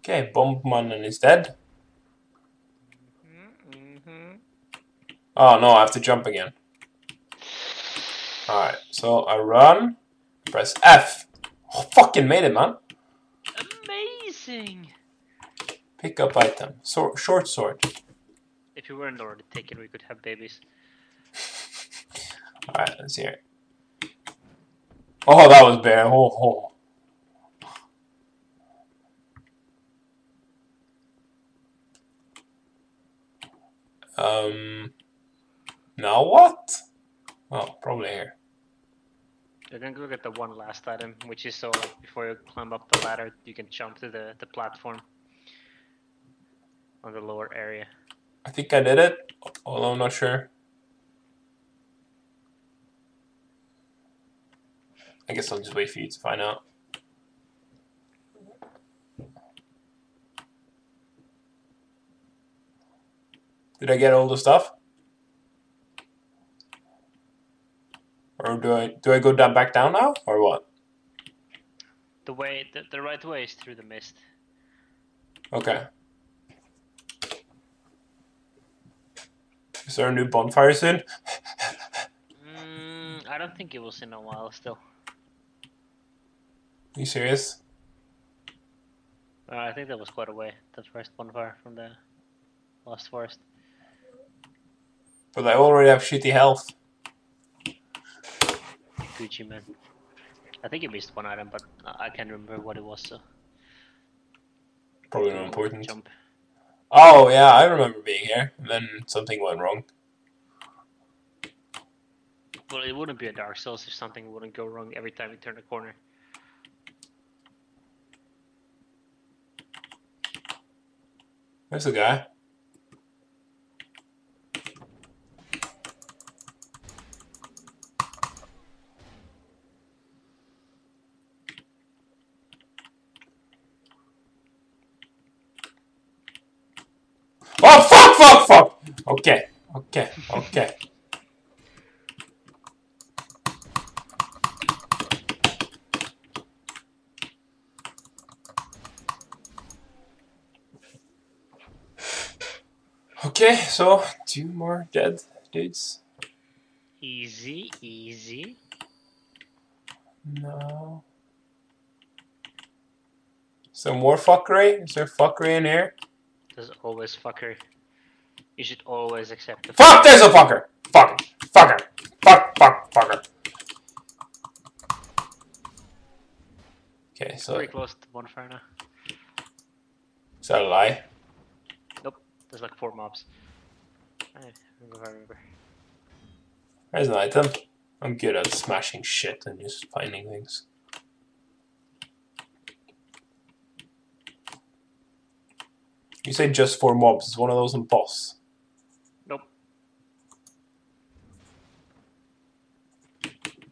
Okay, Bombman is dead. Mm-hmm. Oh no, I have to jump again. Alright, so I run, press F. Oh, fucking made it, man. Amazing. Pick up item. So, short sword. If you weren't already taken, we could have babies. Alright, let's hear it. Oh, that was bad. Oh, oh. Um. Now what? Oh, probably here. You're gonna look at the one last item, which is so like before you climb up the ladder, you can jump to the, the platform on the lower area. I think I did it, although I'm not sure. I guess I'll just wait for you to find out. Did I get all the stuff? Or do I do I go down back down now or what? The way, the, the right way is through the mist. Okay. Is there a new bonfire soon? Mm, I don't think it was in a while still. Are you serious? Uh, I think that was quite a way. The first bonfire from the Lost Forest. But I already have shitty health. Gucci man. I think you missed one item, but I I can't remember what it was. So Probably not important. jump. Oh yeah, I remember being here, and then something went wrong. Well, it wouldn't be a Dark Souls if something wouldn't go wrong every time you turn a corner. There's a guy. Oh fuck fuck fuck! Okay, okay, okay. Okay, so two more dead dudes. Easy, easy. No. Some more fuckery? Is there fuckery in here? There's always fucker. You should always accept the Fuck, there's a fucker! Fuck, fucker, fuck, fuck, fucker. Okay, so Pretty close to bonfire now. is that a lie? Nope, there's like four mobs. I remember, I remember. There's an item. I'm good at smashing shit and just finding things. You say just four mobs. Is one of those a boss? Nope.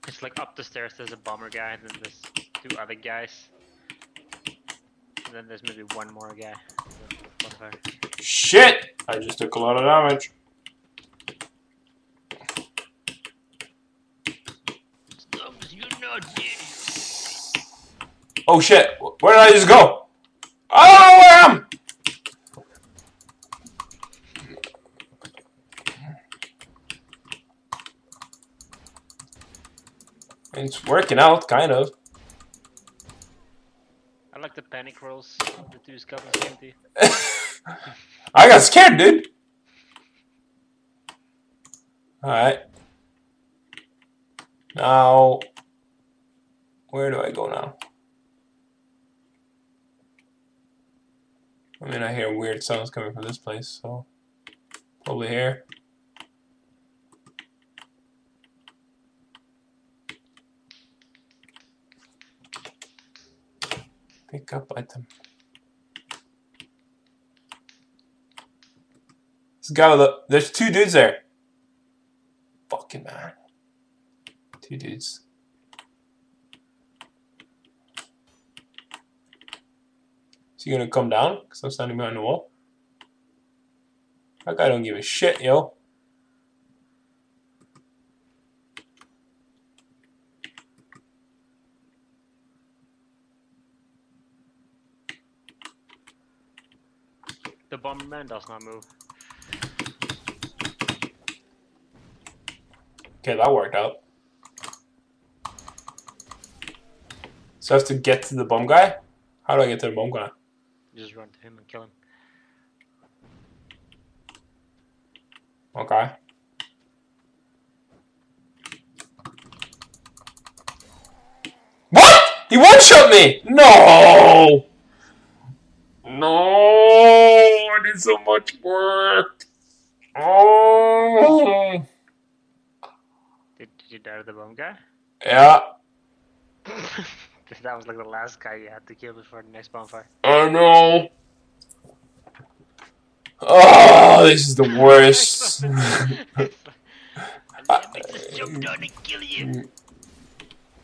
It's like up the stairs there's a bomber guy and then there's two other guys. And then there's maybe one more guy. Shit! I just took a lot of damage. Stubbs, you're not dead. Oh shit! Where did I just go? I don't know where I am! It's working out, kind of. I like the panic rolls the two goblins came to you. I got scared, dude. Alright. Now, where do I go now? I mean, I hear weird sounds coming from this place, so probably here. Pick up item. Guy with the, there's two dudes there. Fucking man. Two dudes. Is he gonna come down? Because I'm standing behind the wall. That guy don't give a shit, yo. The bomberman does not move. Okay, that worked out. So I have to get to the bomb guy? How do I get to the bomb guy? You just run to him and kill him. Okay. What? He one shot me! No! No! I did so much work. Oh! Did, did you dare the bomb guy? Yeah, that was like the last guy you had to kill before the next bonfire. I know. Oh, this is the worst. and just jumped on and kill you.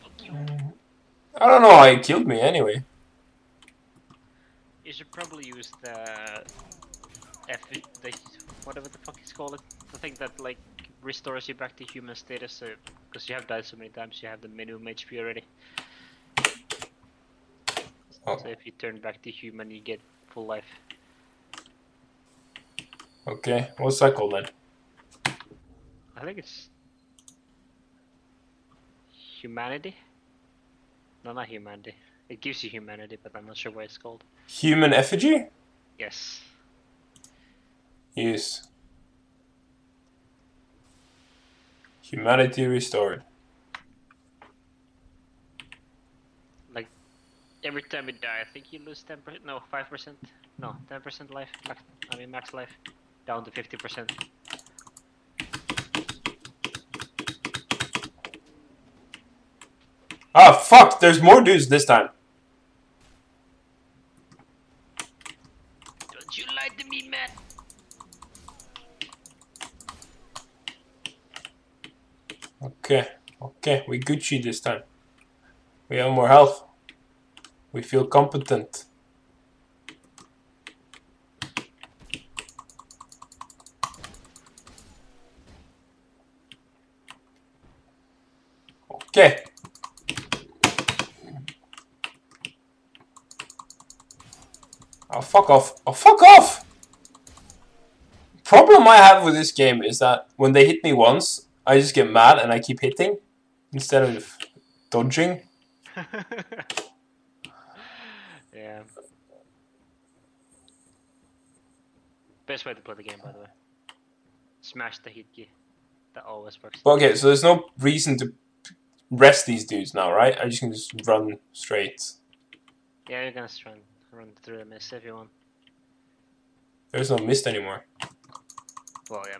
Fuck you. I don't know how he killed me anyway. You should probably use the F the whatever the fuck is called. The thing that like restores you back to human status. So because you have died so many times, you have the minimum HP already. Oh. So if you turn back to human, you get full life. Okay, what's that called then? I think it's humanity. No, not humanity. It gives you humanity, but I'm not sure what it's called. Human effigy? Yes. Use. Humanity restored. Like every time you die, I think you lose ten percent. No, five percent. No, ten percent life. Max, I mean max life, down to fifty percent. Ah, fuck! There's more dudes this time. Don't you lie to me, man. Okay, okay, we Gucci this time. We have more health. We feel competent. Okay. Oh, fuck off. Oh, fuck off! Problem I have with this game is that when they hit me once, I just get mad and I keep hitting instead of dodging. yeah. Best way to play the game, by the way. Smash the hit key. That always works. Okay, so there's no reason to rest these dudes now, right? I just can just run straight. Yeah, you're gonna run run through the mist if you want. There's no mist anymore. Well, yeah.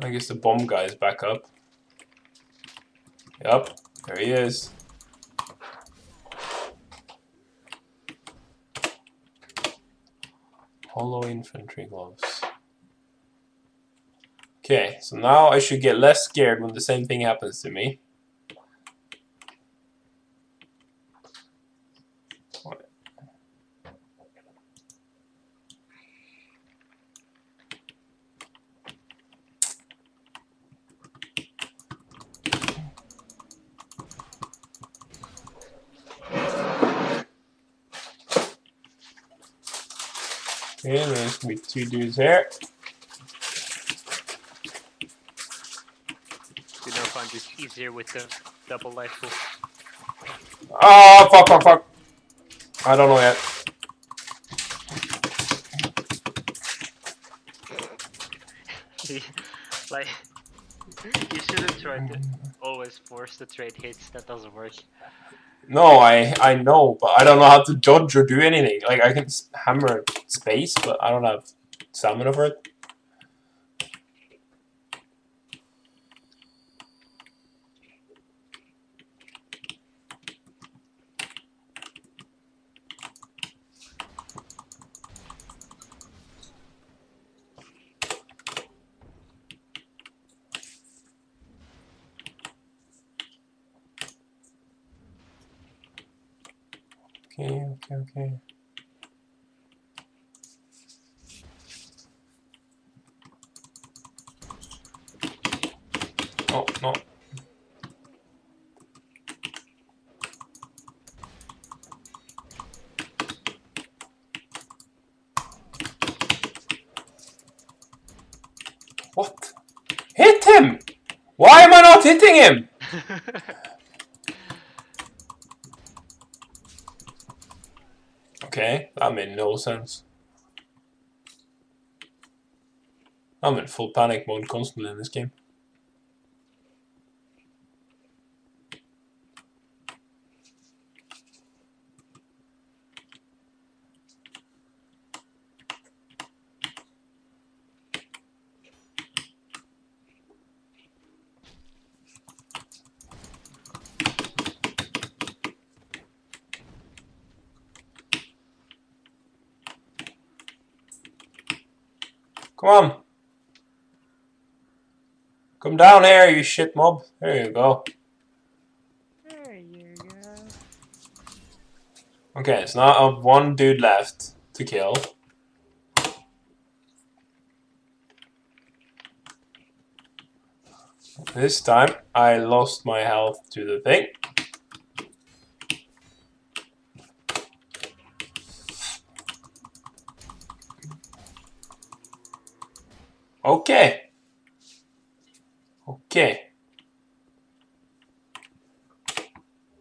I guess the bomb guy is back up. Yup, there he is. Hollow infantry gloves. Okay, so now I should get less scared when the same thing happens to me. Okay, there's gonna be two dudes here. You know, find it easier with the double life pool. Oh, ah, fuck, fuck, fuck. I don't know yet. like, you shouldn't try to always force the trade hits. That doesn't work. No, I I know, but I don't know how to dodge or do anything. Like I can hammer space, but I don't have stamina over it. Okay, okay, okay. Oh, no. What? Hit him! Why am I him? Okay, that made no sense. I'm in full panic mode constantly in this game. Come on. Come down here, you shit mob. There you go. There you go. Okay, so now I have one dude left to kill. This time I lost my health to the thing. Okay. Okay.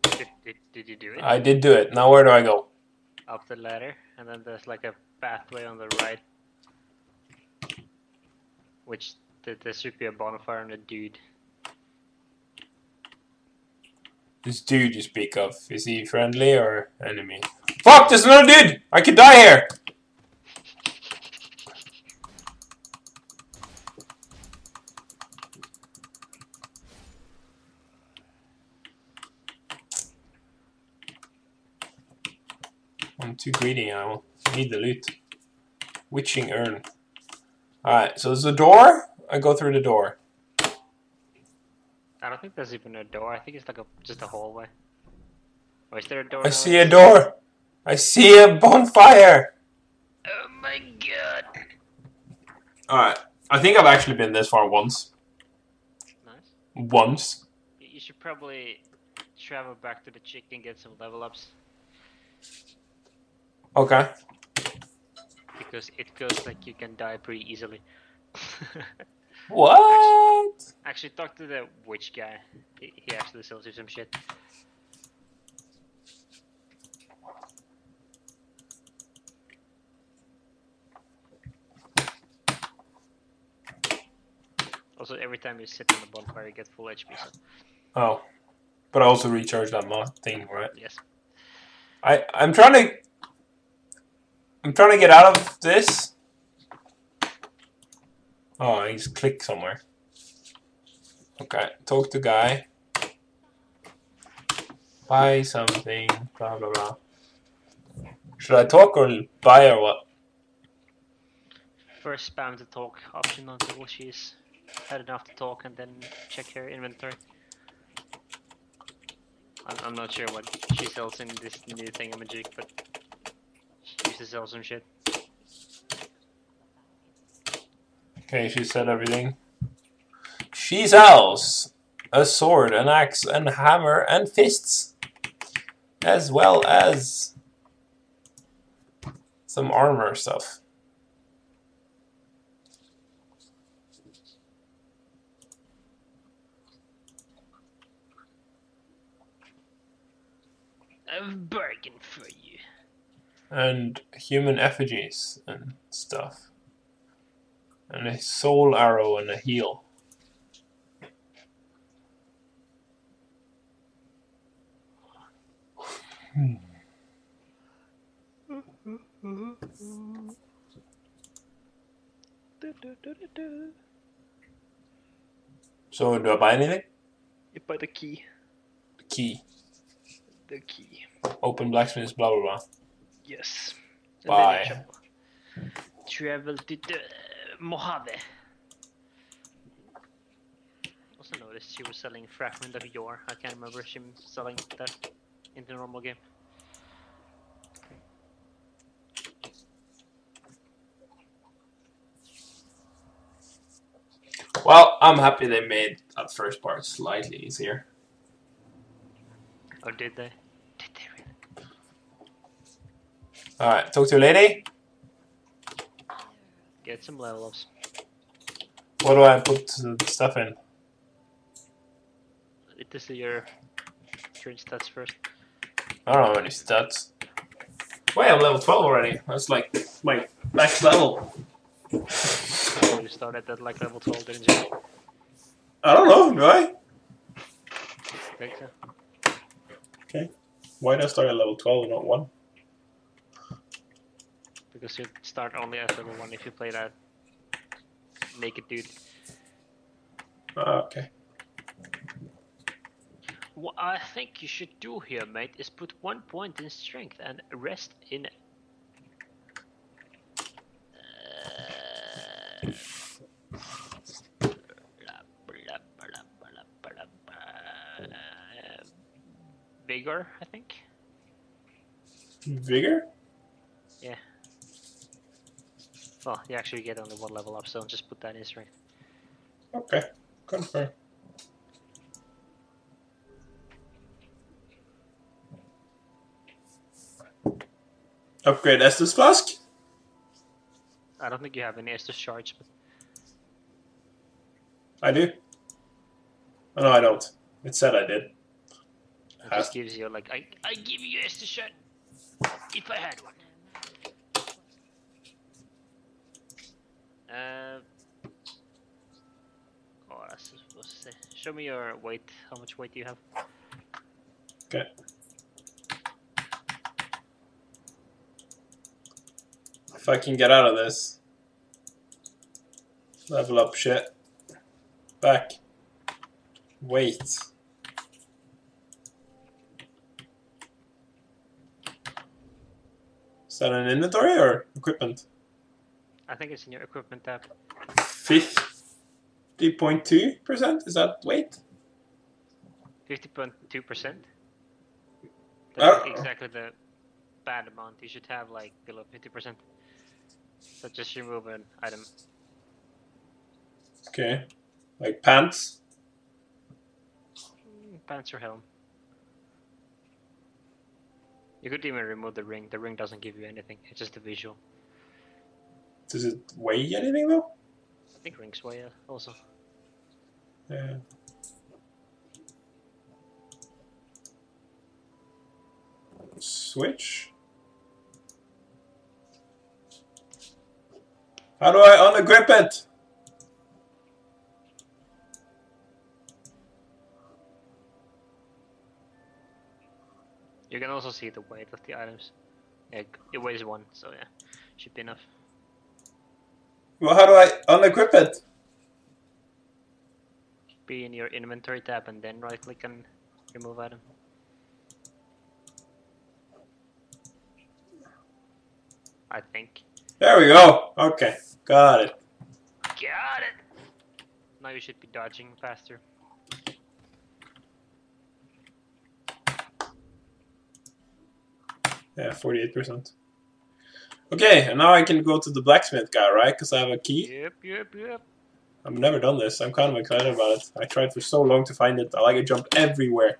Did, did, did you do it? I did do it. Now where do I go? Up the ladder, and then there's like a pathway on the right. Which th- there should be a bonfire and a dude. This dude you speak of, is he friendly or enemy? Fuck, there's another dude! I could die here! I'm too greedy now. I need the loot. Witching urn. Alright, so there's a door. I go through the door. I don't think there's even a door. I think it's like a just a hallway. Or is there a door? I now? see a door. I see a bonfire. Oh my god! Alright. I think I've actually been this far once. Nice. Once. You should probably travel back to the chick and get some level ups Okay. because it feels like you can die pretty easily. What? Actually, talk to the witch guy. He, he actually sells you some shit. Also, every time you sit on the bonfire, you get full HP. So Oh. But I also recharge that mod thing, right? yes. I I'm trying to I'm trying to get out of this. Oh, I just click somewhere. Okay, talk to guy. Buy something, blah blah blah. Should I talk or buy or what? First, spam the talk option until she's had enough to talk, and then check her inventory. I'm, I'm not sure what she sells in this new thingamajig, but used to sell some shit. Okay, she said everything. She sells a sword, an axe, and hammer, and fists, as well as some armor stuff. I've bargained for you. And human effigies and stuff. And a soul arrow and a heal. Hmm. So, do I buy anything? You buy the key. The key. The key. Open blacksmith's, blah blah blah. Yes. And then you Bye. travel- to the Majula. Also noticed she was selling fragment of yore. I can't remember if she was selling that in the normal game. Well, I'm happy they made that first part slightly easier. Or? Did they really? Alright, talk to a lady. Get some level ups. What do I put the stuff in? It is your current stats first. I don't have any stats. Wait, I'm level 12 already. That's like my max level. So you started at like level 12, didn't you? I don't know, do I? think so. Why did I start at level 12 and not 1? because you start only as level one if you play that naked dude. Uh, okay. What I think you should do here, mate, is put one point in strength and rest in. Uh, vigor, I think. Vigor? Well, you actually get only one level up, so just put that in strength. Okay, confirm. Upgrade Estus Flask? I don't think you have any Estus shards, but I do. Oh, no, I don't. It said I did. it Has- just gives you like I I give you Estus shard if I had one. Uh, oh. Show me your weight. How much weight do you have? Okay. If I can get out of this. Level up shit. Back. Wait. Is that an inventory or equipment? I think it's in your equipment tab. 50.2%? Is that weight? Fifty point two percent. Oh. That's exactly the bad amount. You should have like below fifty percent. So just remove an item. Okay. Like pants? Mm, Pants or helm. You could even remove the ring. The ring doesn't give you anything. It's just a visual. Does it weigh anything though? I think rings weigh also. Yeah. Switch. How do I unequip it? You can also see the weight of the items. Yeah, it weighs one, so yeah, should be enough. Well, how do I unequip it? Be in your inventory tab and then right click and remove item. I think. There we go. Okay, got it. Got it! Now you should be dodging faster. Yeah, 48%. Okay, and now I can go to the blacksmith guy, right? Because I have a key. Yep, yep, yep. I've never done this. I'm kind of excited about it. I tried for so long to find it. I like it jumped everywhere.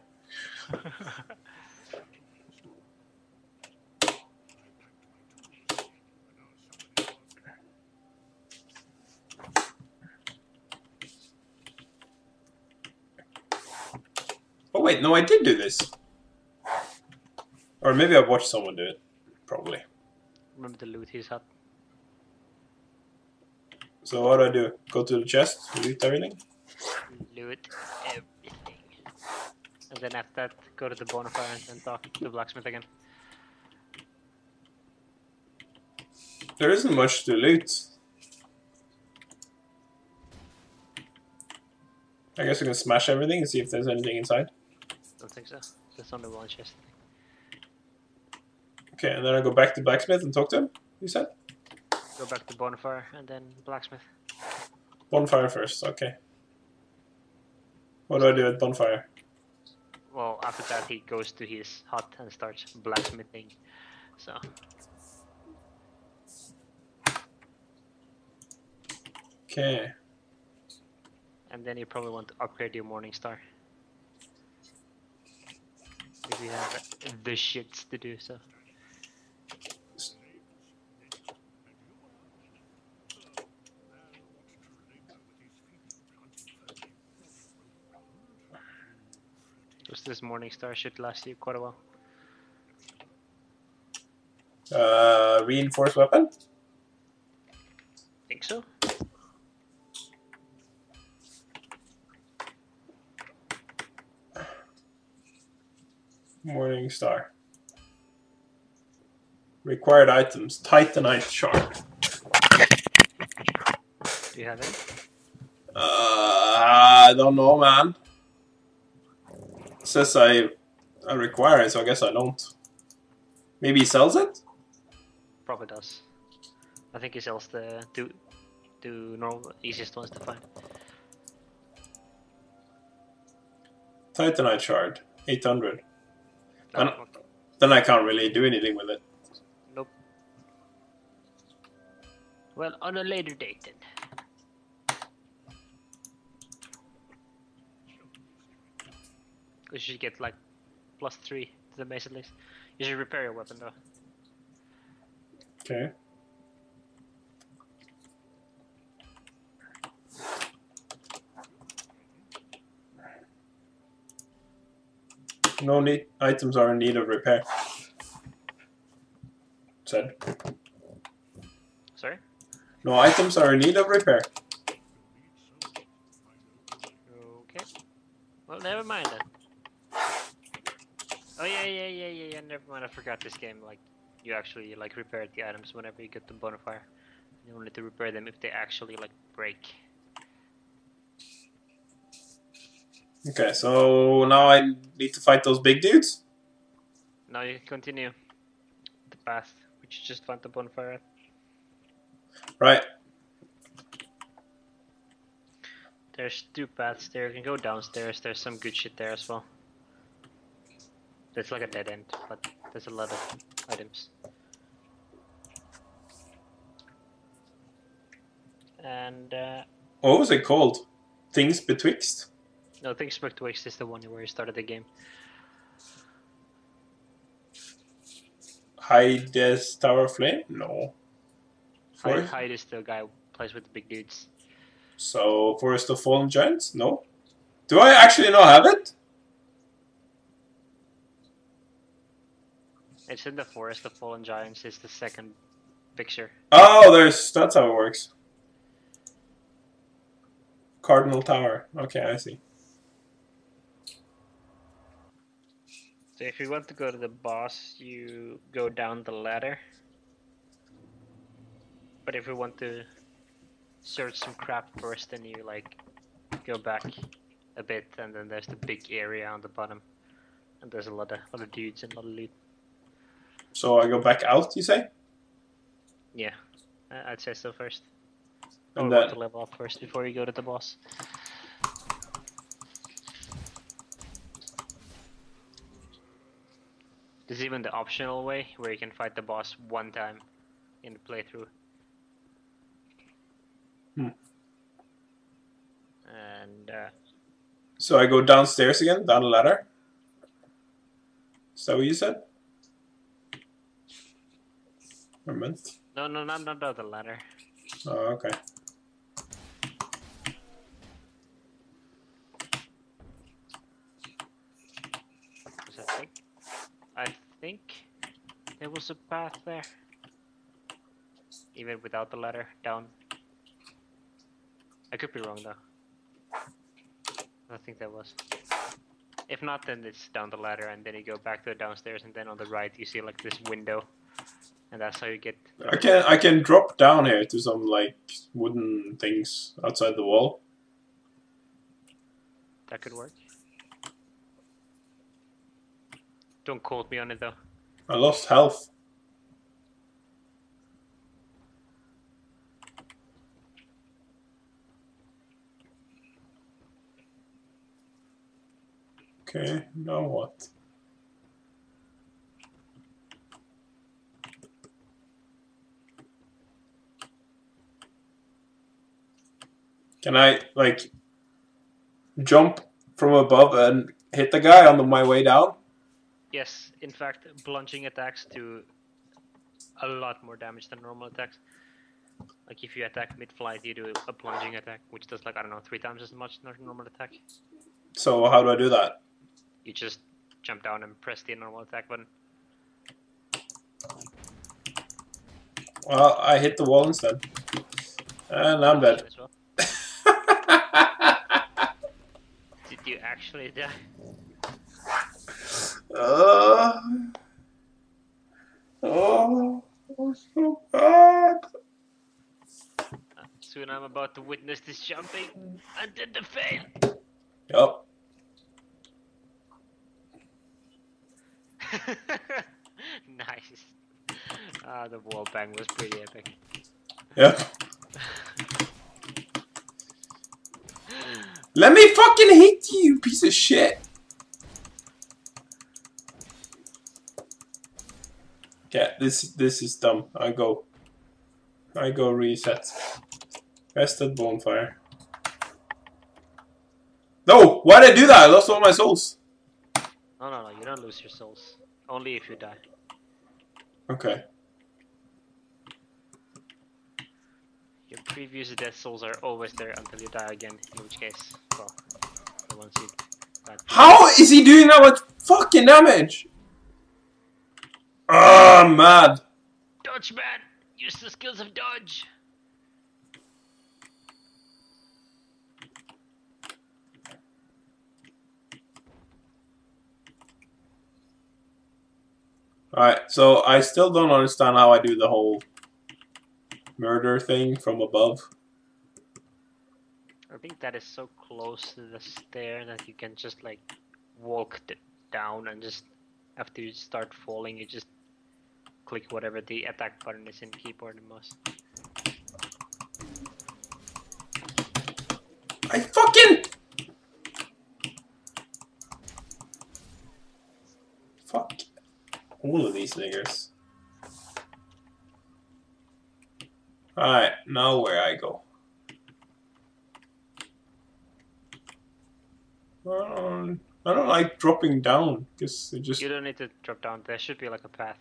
Oh wait, no, I did do this. Or maybe I watched someone do it. Probably. Remember to loot his hut. So what do I do? Go to the chest, loot everything? Loot everything. And then after that, go to the bonfire and then talk to the blacksmith again. There isn't much to loot. I guess we can smash everything and see if there's anything inside. I Don't think so. There's only one chest. Okay, and then I go back to blacksmith and talk to him. You said Go back to bonfire and then blacksmith. bonfire first. Okay. What do I do at bonfire? Well, after that he goes to his hut and starts blacksmithing. So Okay. and then you probably want to upgrade your morning star. If you have the shits to do so. This morning star should last you quite a while. Uh, reinforced weapon. Think so? Morning star. Required items. Titanite shard. Do you have it? Uh, I don't know, man. It says I, I require it, so I guess I don't. Maybe he sells it? Probably does. I think he sells the two, two normal easiest ones to find. Titanite shard. 800. No, And- okay. Then I can't really do anything with it. Nope. Well, on a later date then. You should get like plus three to the mace at least. You should repair your weapon though. Okay. No need items are in need of repair. Said. Sorry? No items are in need of repair. Okay. Well, never mind then. Oh yeah, yeah, yeah, yeah, yeah. Never mind. I forgot this game. Like, you actually like repair the items whenever you get the bonfire. You only need to repair them if they actually like break. Okay, so now I need to fight those big dudes? Now you can continue the path which you just found the bonfire at. Right. There's two paths there. You can go downstairs. There's some good shit there as well. It's like a dead end, but there's a lot of items. And uh, What was it called? Things Betwixt? no, Things Betwixt is the one where you started the game. Heide's Tower of Flame? No. Hyde, Forest? Hyde is the guy who plays with the big dudes. So, Forest of Fallen Giants? No. Do I actually not have it? It's in the Forest of Fallen Giants. Is the second picture. Oh, there's that's how it works. Cardinal Tower. Okay, I see. So if you want to go to the boss, you go down the ladder. But if you want to search some crap first, then you like go back a bit, and then there's the big area on the bottom, and there's a lot of lot of dudes and a lot of loot. So I go back out, you say? Yeah, I'd say so first. And then- to level up first before you go to the boss. There's even the optional way where you can fight the boss one time in the playthrough. Hmm. And uh, So I go downstairs again, down the ladder. Is that what you said? Or meant? no, no, not not down the ladder. Oh, okay. I think, I think there was a path there, even without the ladder down. I could be wrong though. I think there was. If not, then it's down the ladder, and then you go back to the downstairs, and then on the right you see like this window, and that's how you get. I can I can drop down here to some like wooden things outside the wall. That could work. Don't quote me on it though. I lost health. Okay, now what? Can I like jump from above and hit the guy on the, my way down? Yes, in fact, plunging attacks do a lot more damage than normal attacks. Like if you attack mid-flight, you do a plunging attack, which does like I don't know three times as much as a normal attack. So how do I do that? You just jump down and press the normal attack button. Well, I hit the wall instead. And I'm dead. As well. Did you actually die? Uh, oh, so bad. Soon I'm about to witness this jumping and then the fail. Yup. nice. Ah, the wall bang was pretty epic. Yep. Let me fucking hit you, piece of shit. Okay, this this is dumb. I go. I go reset. Rested bonfire. No! Why did I do that? I lost all my souls. No, no, no. You don't lose your souls. Only if you die. Okay. Your previous death souls are always there until you die again. In which case, well, the ones you died. How is he doing that much fucking damage? Ah, mad. Dodge man, use the skills of dodge. Alright, so I still don't understand how I do the whole murder thing from above. I think that is so close to the stair that you can just like walk down and just after you start falling, you just click whatever the attack button is in keyboard and mouse. I fucking fuck all of these niggers. Alright, now where I go. Um, I don't like dropping down because it just You don't need to drop down. There should be like a path.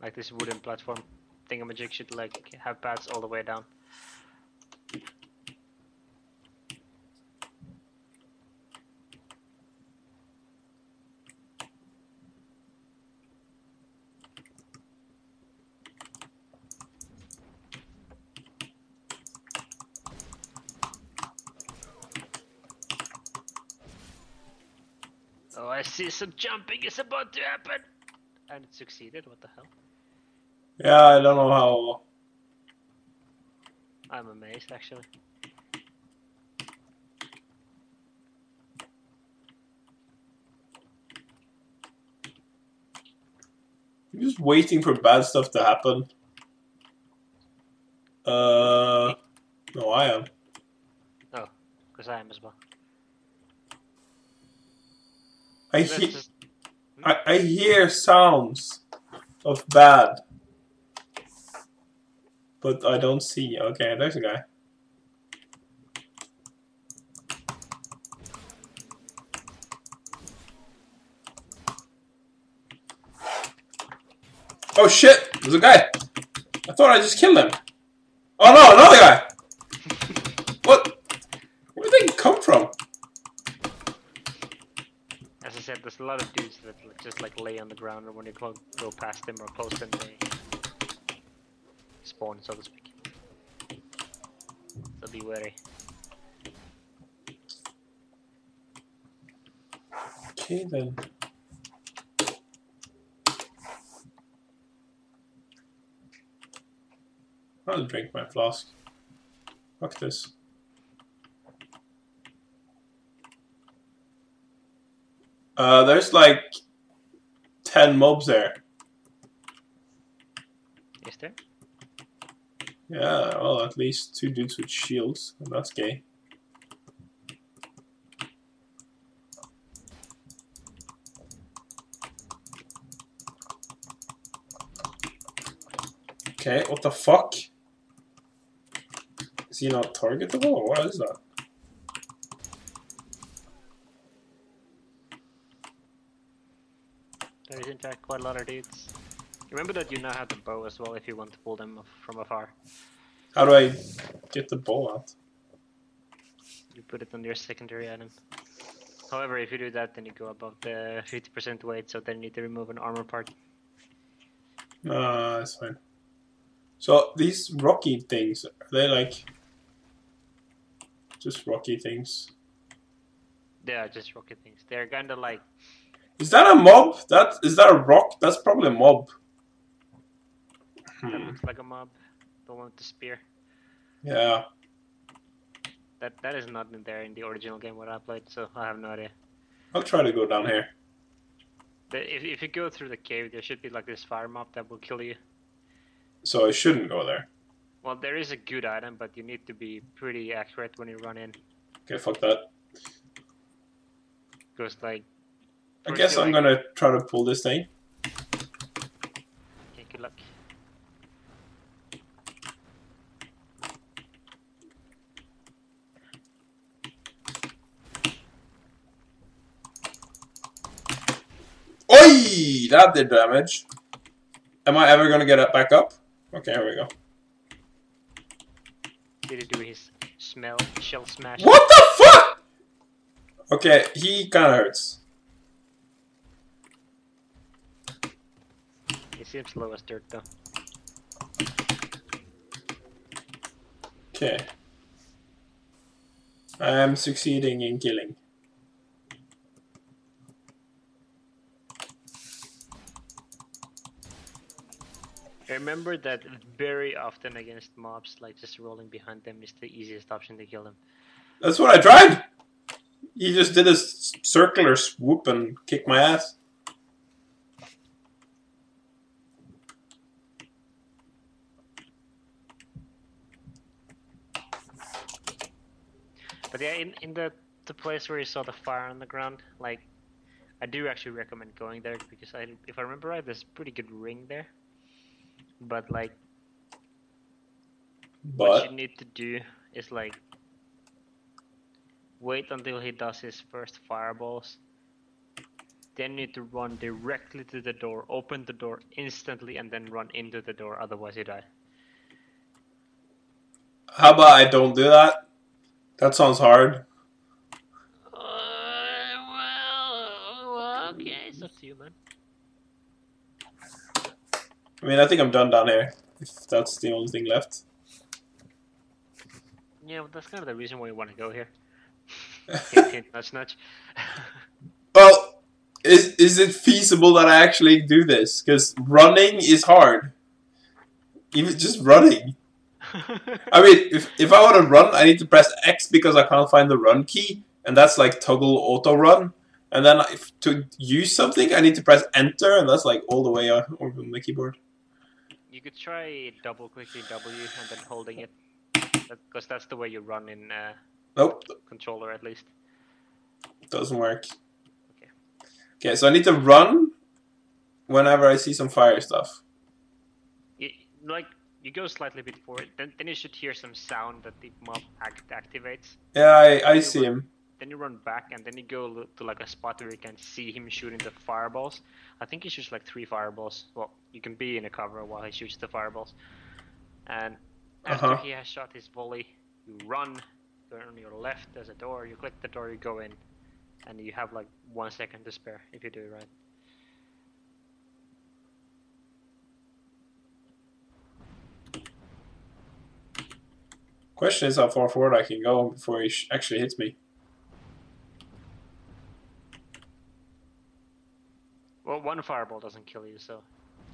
Like this wooden platform thingamajig should like have paths all the way down. Oh, I see some jumping is about to happen! And it succeeded, what the hell? yeah, I don't know how. I'm amazed actually. I'm just waiting for bad stuff to happen. Uh, no, I am. Oh, because I am as well. I hear, just- I, I hear sounds of bad, but I don't see. Okay, there's a guy. Oh shit! There's a guy. I thought I just killed him. Oh no, another guy. What? Where did they come from? As I said, there's a lot of dudes that just like lay on the ground, and when you go, past them or close them, they spawn, so to speak. So be wary. Okay then. I'll drink my flask. Fuck this. Uh, there's like 10 mobs there. Is there? Yeah, well, at least two dudes with shields. and that's gay. Okay, what the fuck? Is he not targetable or what is that? There is in fact quite a lot of dudes. Remember that you now have the bow as well if you want to pull them from afar. How do I get the bow out? You put it on your secondary item. However, if you do that, then you go above the 50% weight, so then you need to remove an armor part. Uh, that's fine. So these rocky things, are they like just rocky things? They are just rocky things. They're kind of like Is that a mob? That is that a rock? That's probably a mob. that Hmm. looks like a mob. The one with the spear. Yeah. That that is not in there in the original game what I played, so I have no idea. I'll try to go down here. If if you go through the cave, there should be like this fire mob that will kill you. so I shouldn't go there. Well, there is a good item, but you need to be pretty accurate when you run in. Okay, fuck that. Because, like, I guess I'm gonna try to pull this thing. okay, good luck. Oi! That did damage. Am I ever gonna get it back up? Okay, here we go. Did he do his smell shell smash? What the fuck? Okay, he kinda hurts. He seems low as dirt, though. Okay. I am succeeding in killing. Remember that very often against mobs, like just rolling behind them is the easiest option to kill them. That's what I tried! He just did a circular swoop and kicked my ass. In, in the the place where you saw the fire on the ground, like I do actually recommend going there because I, if I remember right, there's a pretty good ring there. But like, but? what you need to do is like wait until he does his first fireballs. Then you need to run directly to the door, open the door instantly, and then run into the door. Otherwise, you die. how about I don't do that? That sounds hard. Uh, well, okay, it's up to you, man. I mean, I think I'm done down here. If that's the only thing left. Yeah, well, that's kind of the reason why you want to go here. hint, hint, nudge, nudge. Well, is is it feasible that I actually do this? Because running is hard. Even just running. I mean, if if I want to run, I need to press X because I can't find the run key, and that's like toggle auto run. And then if, to use something, I need to press Enter, and that's like all the way on over on the keyboard. you could try double clicking W and then holding it, because that's the way you run in uh, Nope, controller at least. doesn't work. Okay. Okay, so I need to run whenever I see some fire stuff. You, like you go slightly bit forward, then then you should hear some sound that the mob act activates. Yeah, I, I see him. Then you run back and then you go to like a spot where you can see him shooting the fireballs. I think he shoots like three fireballs. Well, you can be in a cover while he shoots the fireballs. And after Uh-huh. he has shot his volley, you run. Turn on your left, there's a door. You click the door, you go in, and you have like one second to spare if you do it right. Question is how far forward I can go before he sh- actually hits me. Well, one fireball doesn't kill you, so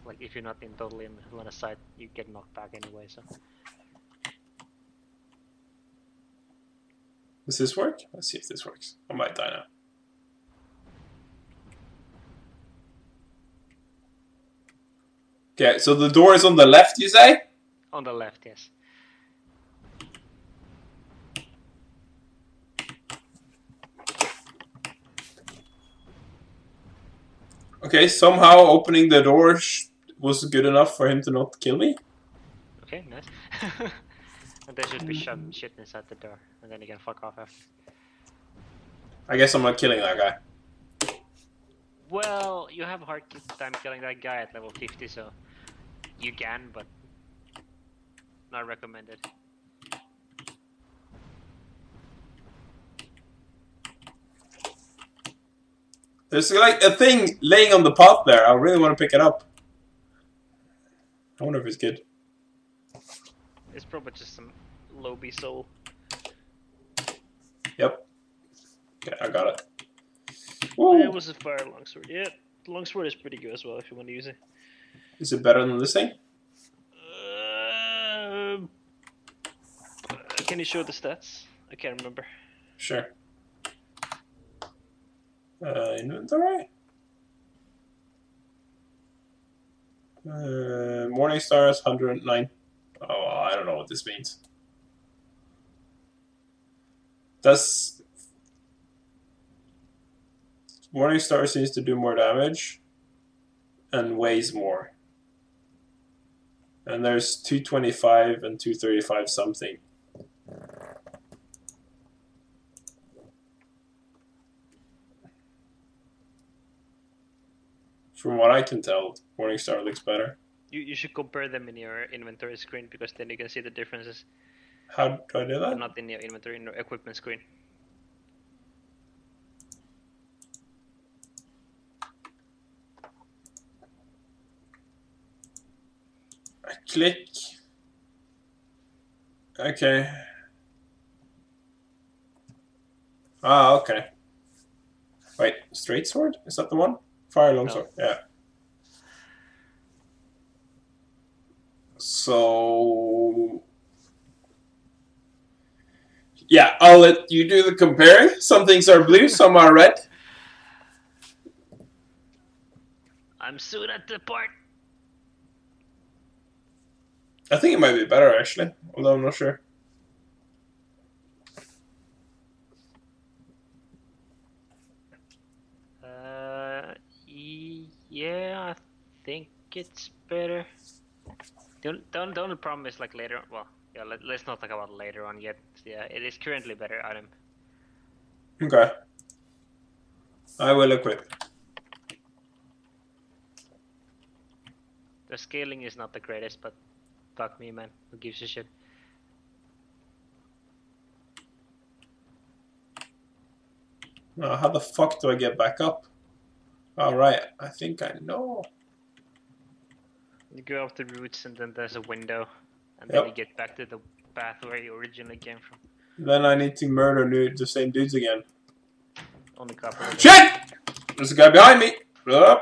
like if you're not in totally in the line of sight, you get knocked back anyway. So Does this work? Let's see if this works. I might die now. Okay, so the door is on the left, you say? on the left, yes. Okay, somehow opening the door sh- was good enough for him to not kill me. Okay, nice. and there should be um, some shit inside the door, and then you can fuck off after. I guess I'm not killing that guy. Well, you have a hard time killing that guy at level 50, so you can, but not recommended. There's like a thing laying on the path there. I really want to pick it up. I wonder if it's good. It's probably just some lobby soul. Yep. Okay, I got it. Oh, Woo. it was a fire longsword. Yeah, the longsword is pretty good as well if you want to use it. Is it better than this thing? Um, can you show the stats? I can't remember. Sure. Uh, inventory? Uh, Morning Stars 109. Oh, I don't know what this means. Does Morning Star seems to do more damage and weighs more. And there's 225 and 235 something. From what I can tell, Morningstar looks better. You, you should compare them in your inventory screen because then you can see the differences. How do I do that? Not in your inventory, in your equipment screen. I click. Okay. Ah, okay. Wait, straight sword? Is that the one? Fire longsword. Yeah. So yeah, I'll let you do the comparing. Some things are blue, some are red. I'm soon at the part. I think it might be better actually, although I'm not sure. Uh, y- yeah, I think it's better. The, on- the, on- the only problem is like later. Well, yeah, let, let's not talk about later on yet. Yeah, it is currently better item. Okay. I will equip. The scaling is not the greatest, but fuck me, man. Who gives a shit? Now, how the fuck do I get back up? Alright, I think I know. You go up the roots, and then there's a window, and Yep. then you get back to the path where you originally came from. Then I need to murder new, the same dudes again. On the couple. Shit! There's a guy behind me! No,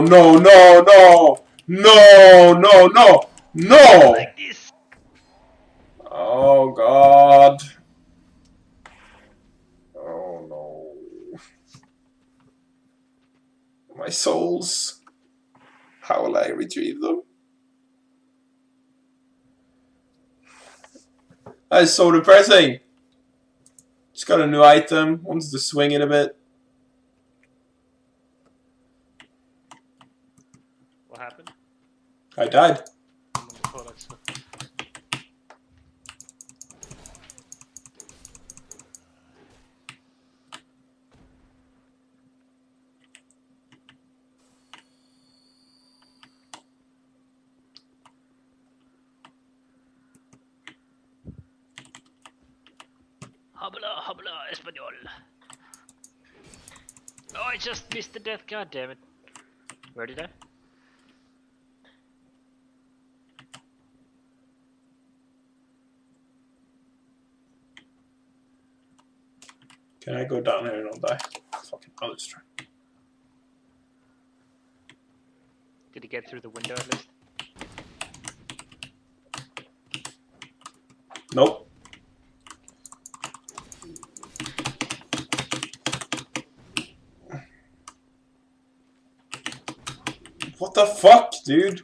no, no, no! No, no, no! No! Like. Oh god. Oh no. My souls. How will I retrieve them? That is so depressing. Just got a new item. Wants to swing it a bit. What happened? I died. I'm on the toilet, so- Habla, habla, español. Oh, I just missed the death. God damn it. Where did I? Can I go down there and not die? Fucking I'll just try. Did he get through the window at least? Nope. What the fuck, dude?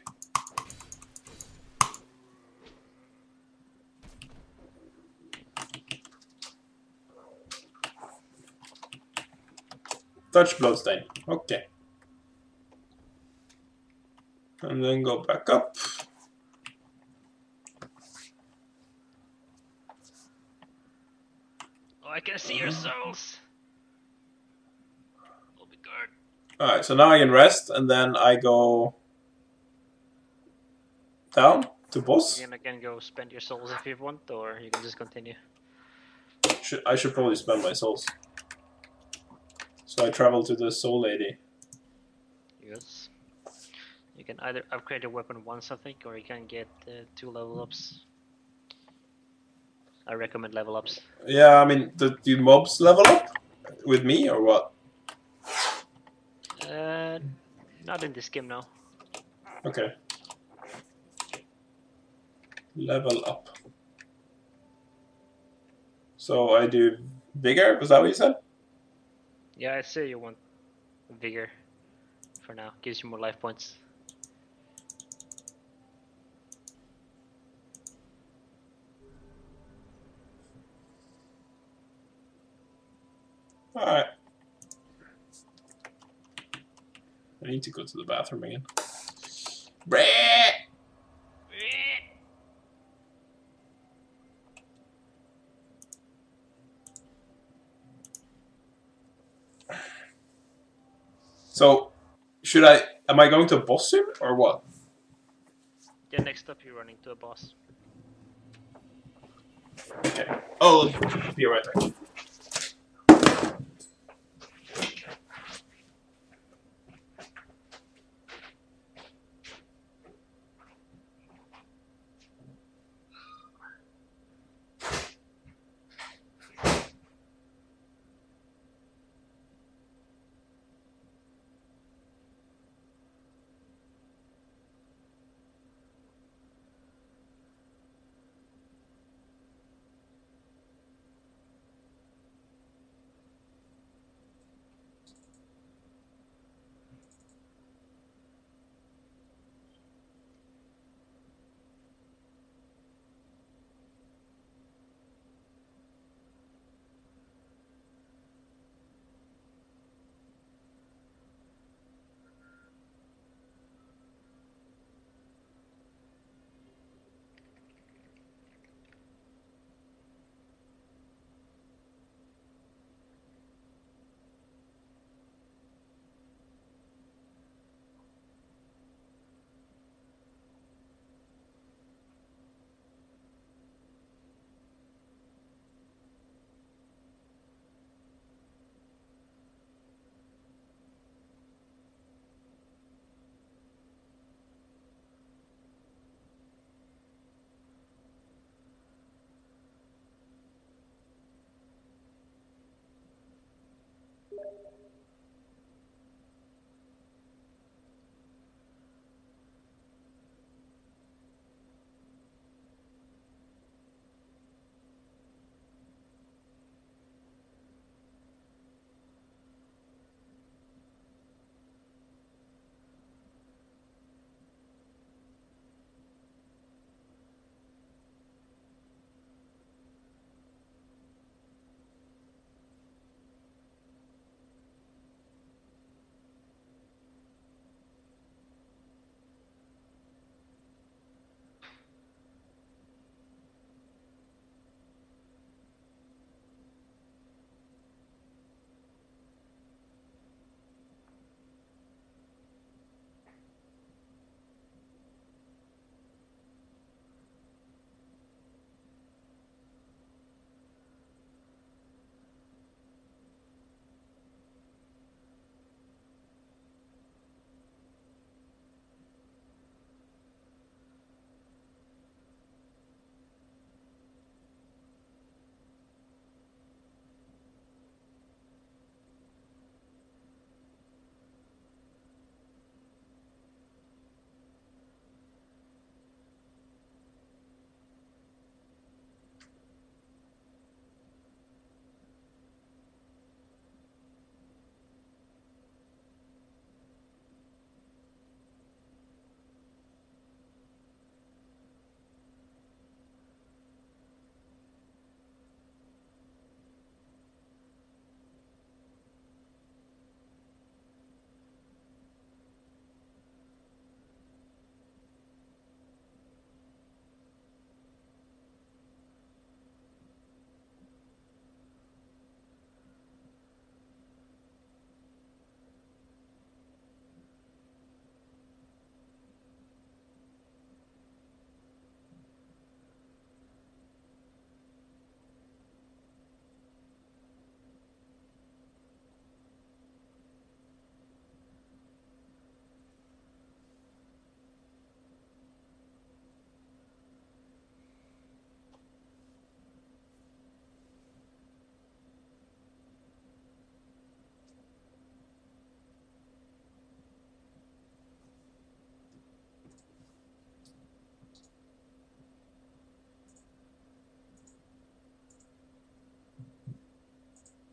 Touch bloodstain. Okay. And then go back up. Oh, I can see your um, souls. Oh my god. Alright, so now I can rest and then I go down to boss. You can again go spend your souls if you want, or you can just continue. Should, I should probably spend my souls. So I travel to the soul lady. Yes. You can either upgrade your weapon once, I think, or you can get uh, two level ups. I recommend level ups. Yeah, I mean, do, do mobs level up with me or what? Uh, not in this game now. Okay. Level up. So I do vigor? Was that what you said? Yeah, I say you want vigor for now. Gives you more life points. Alright. I need to go to the bathroom again. Breh! So, should I? Am I going to boss soon or what? Yeah, next up you're running to a boss. Okay. Oh, be right back.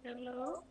Hello?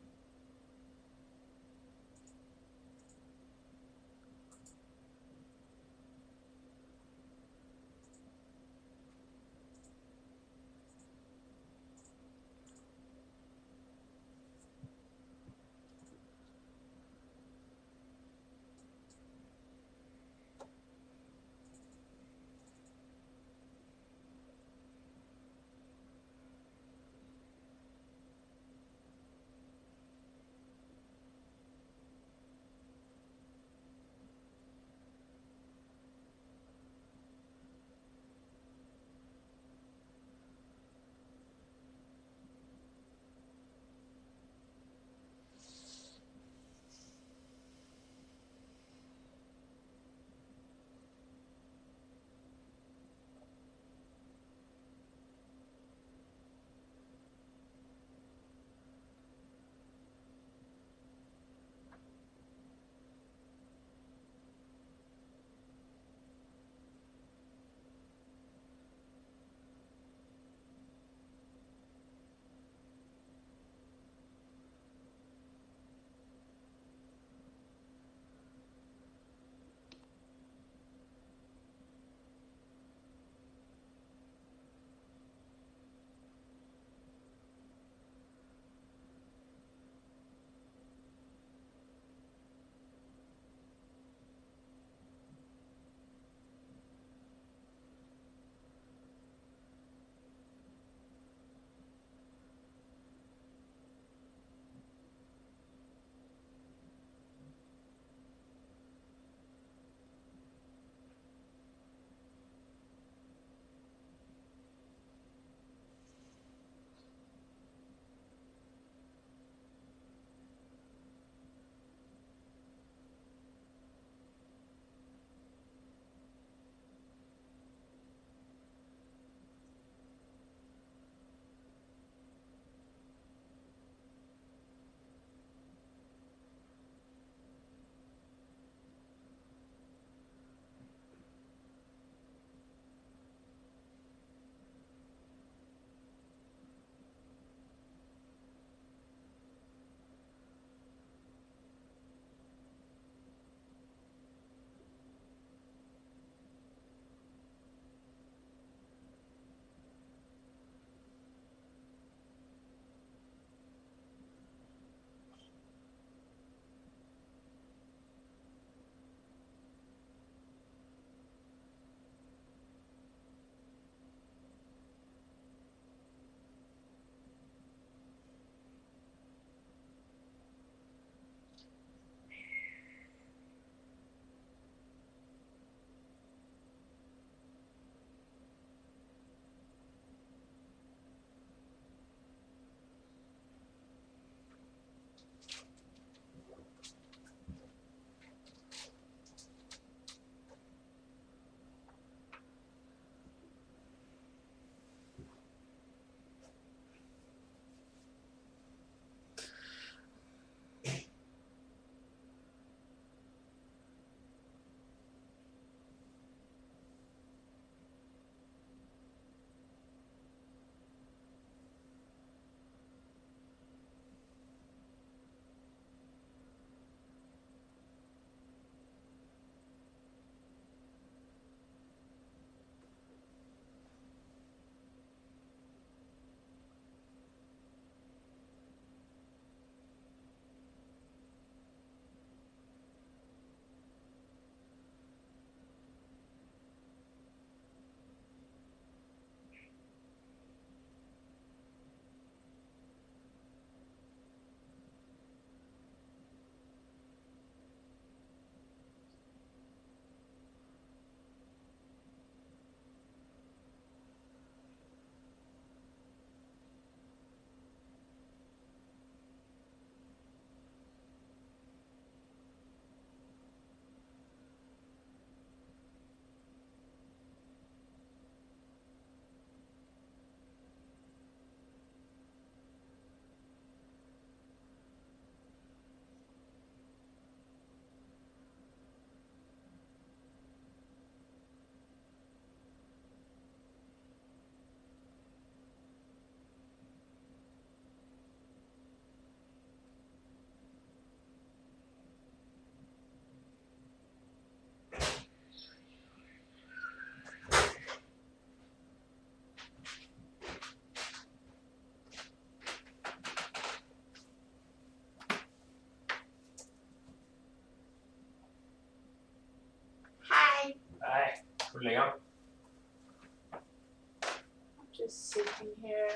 Just sitting here.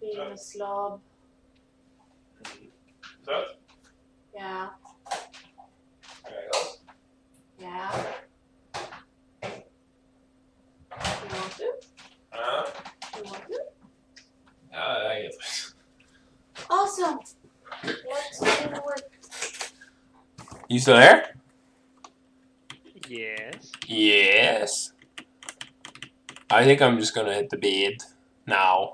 Being a slob. Söt? Yeah. Yeah. You want to? Ja, You want to? ja, jag vet. Awesome! Let's do it. You still there? Yes. Yes. I think I'm just gonna hit the bed now.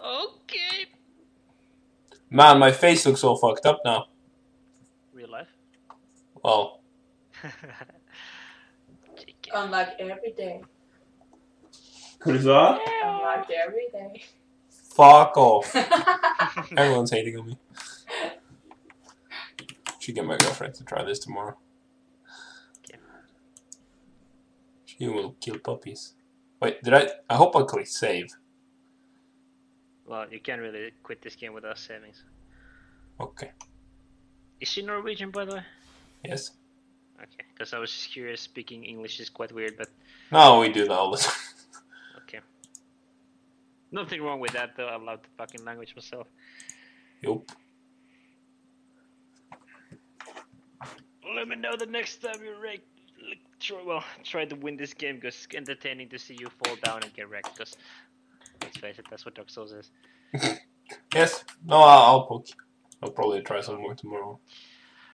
Okay. Man, my face looks so fucked up now. Real life. Well, Chicken. Unlike every day. Hur du sa? Unlike every day. Fuck off. Everyone's hating on me. Should get my girlfriend to try this tomorrow. Okay. She will kill puppies. Wait, did I? I hope I clicked save. Well, you can't really quit this game without savings. Okay. Is she Norwegian, by the way? Yes. Okay, because I was just curious. Speaking English is quite weird, but No, we do that all the time. okay. Nothing wrong with that, though. I love the fucking language myself. Yup. Let me know the next time you're wreck. Try, well, try to win this game because it's entertaining to see you fall down and get wrecked. Because let's face it, that's what Dark Souls is. Yes. No, I'll poke. I'll probably try some more tomorrow.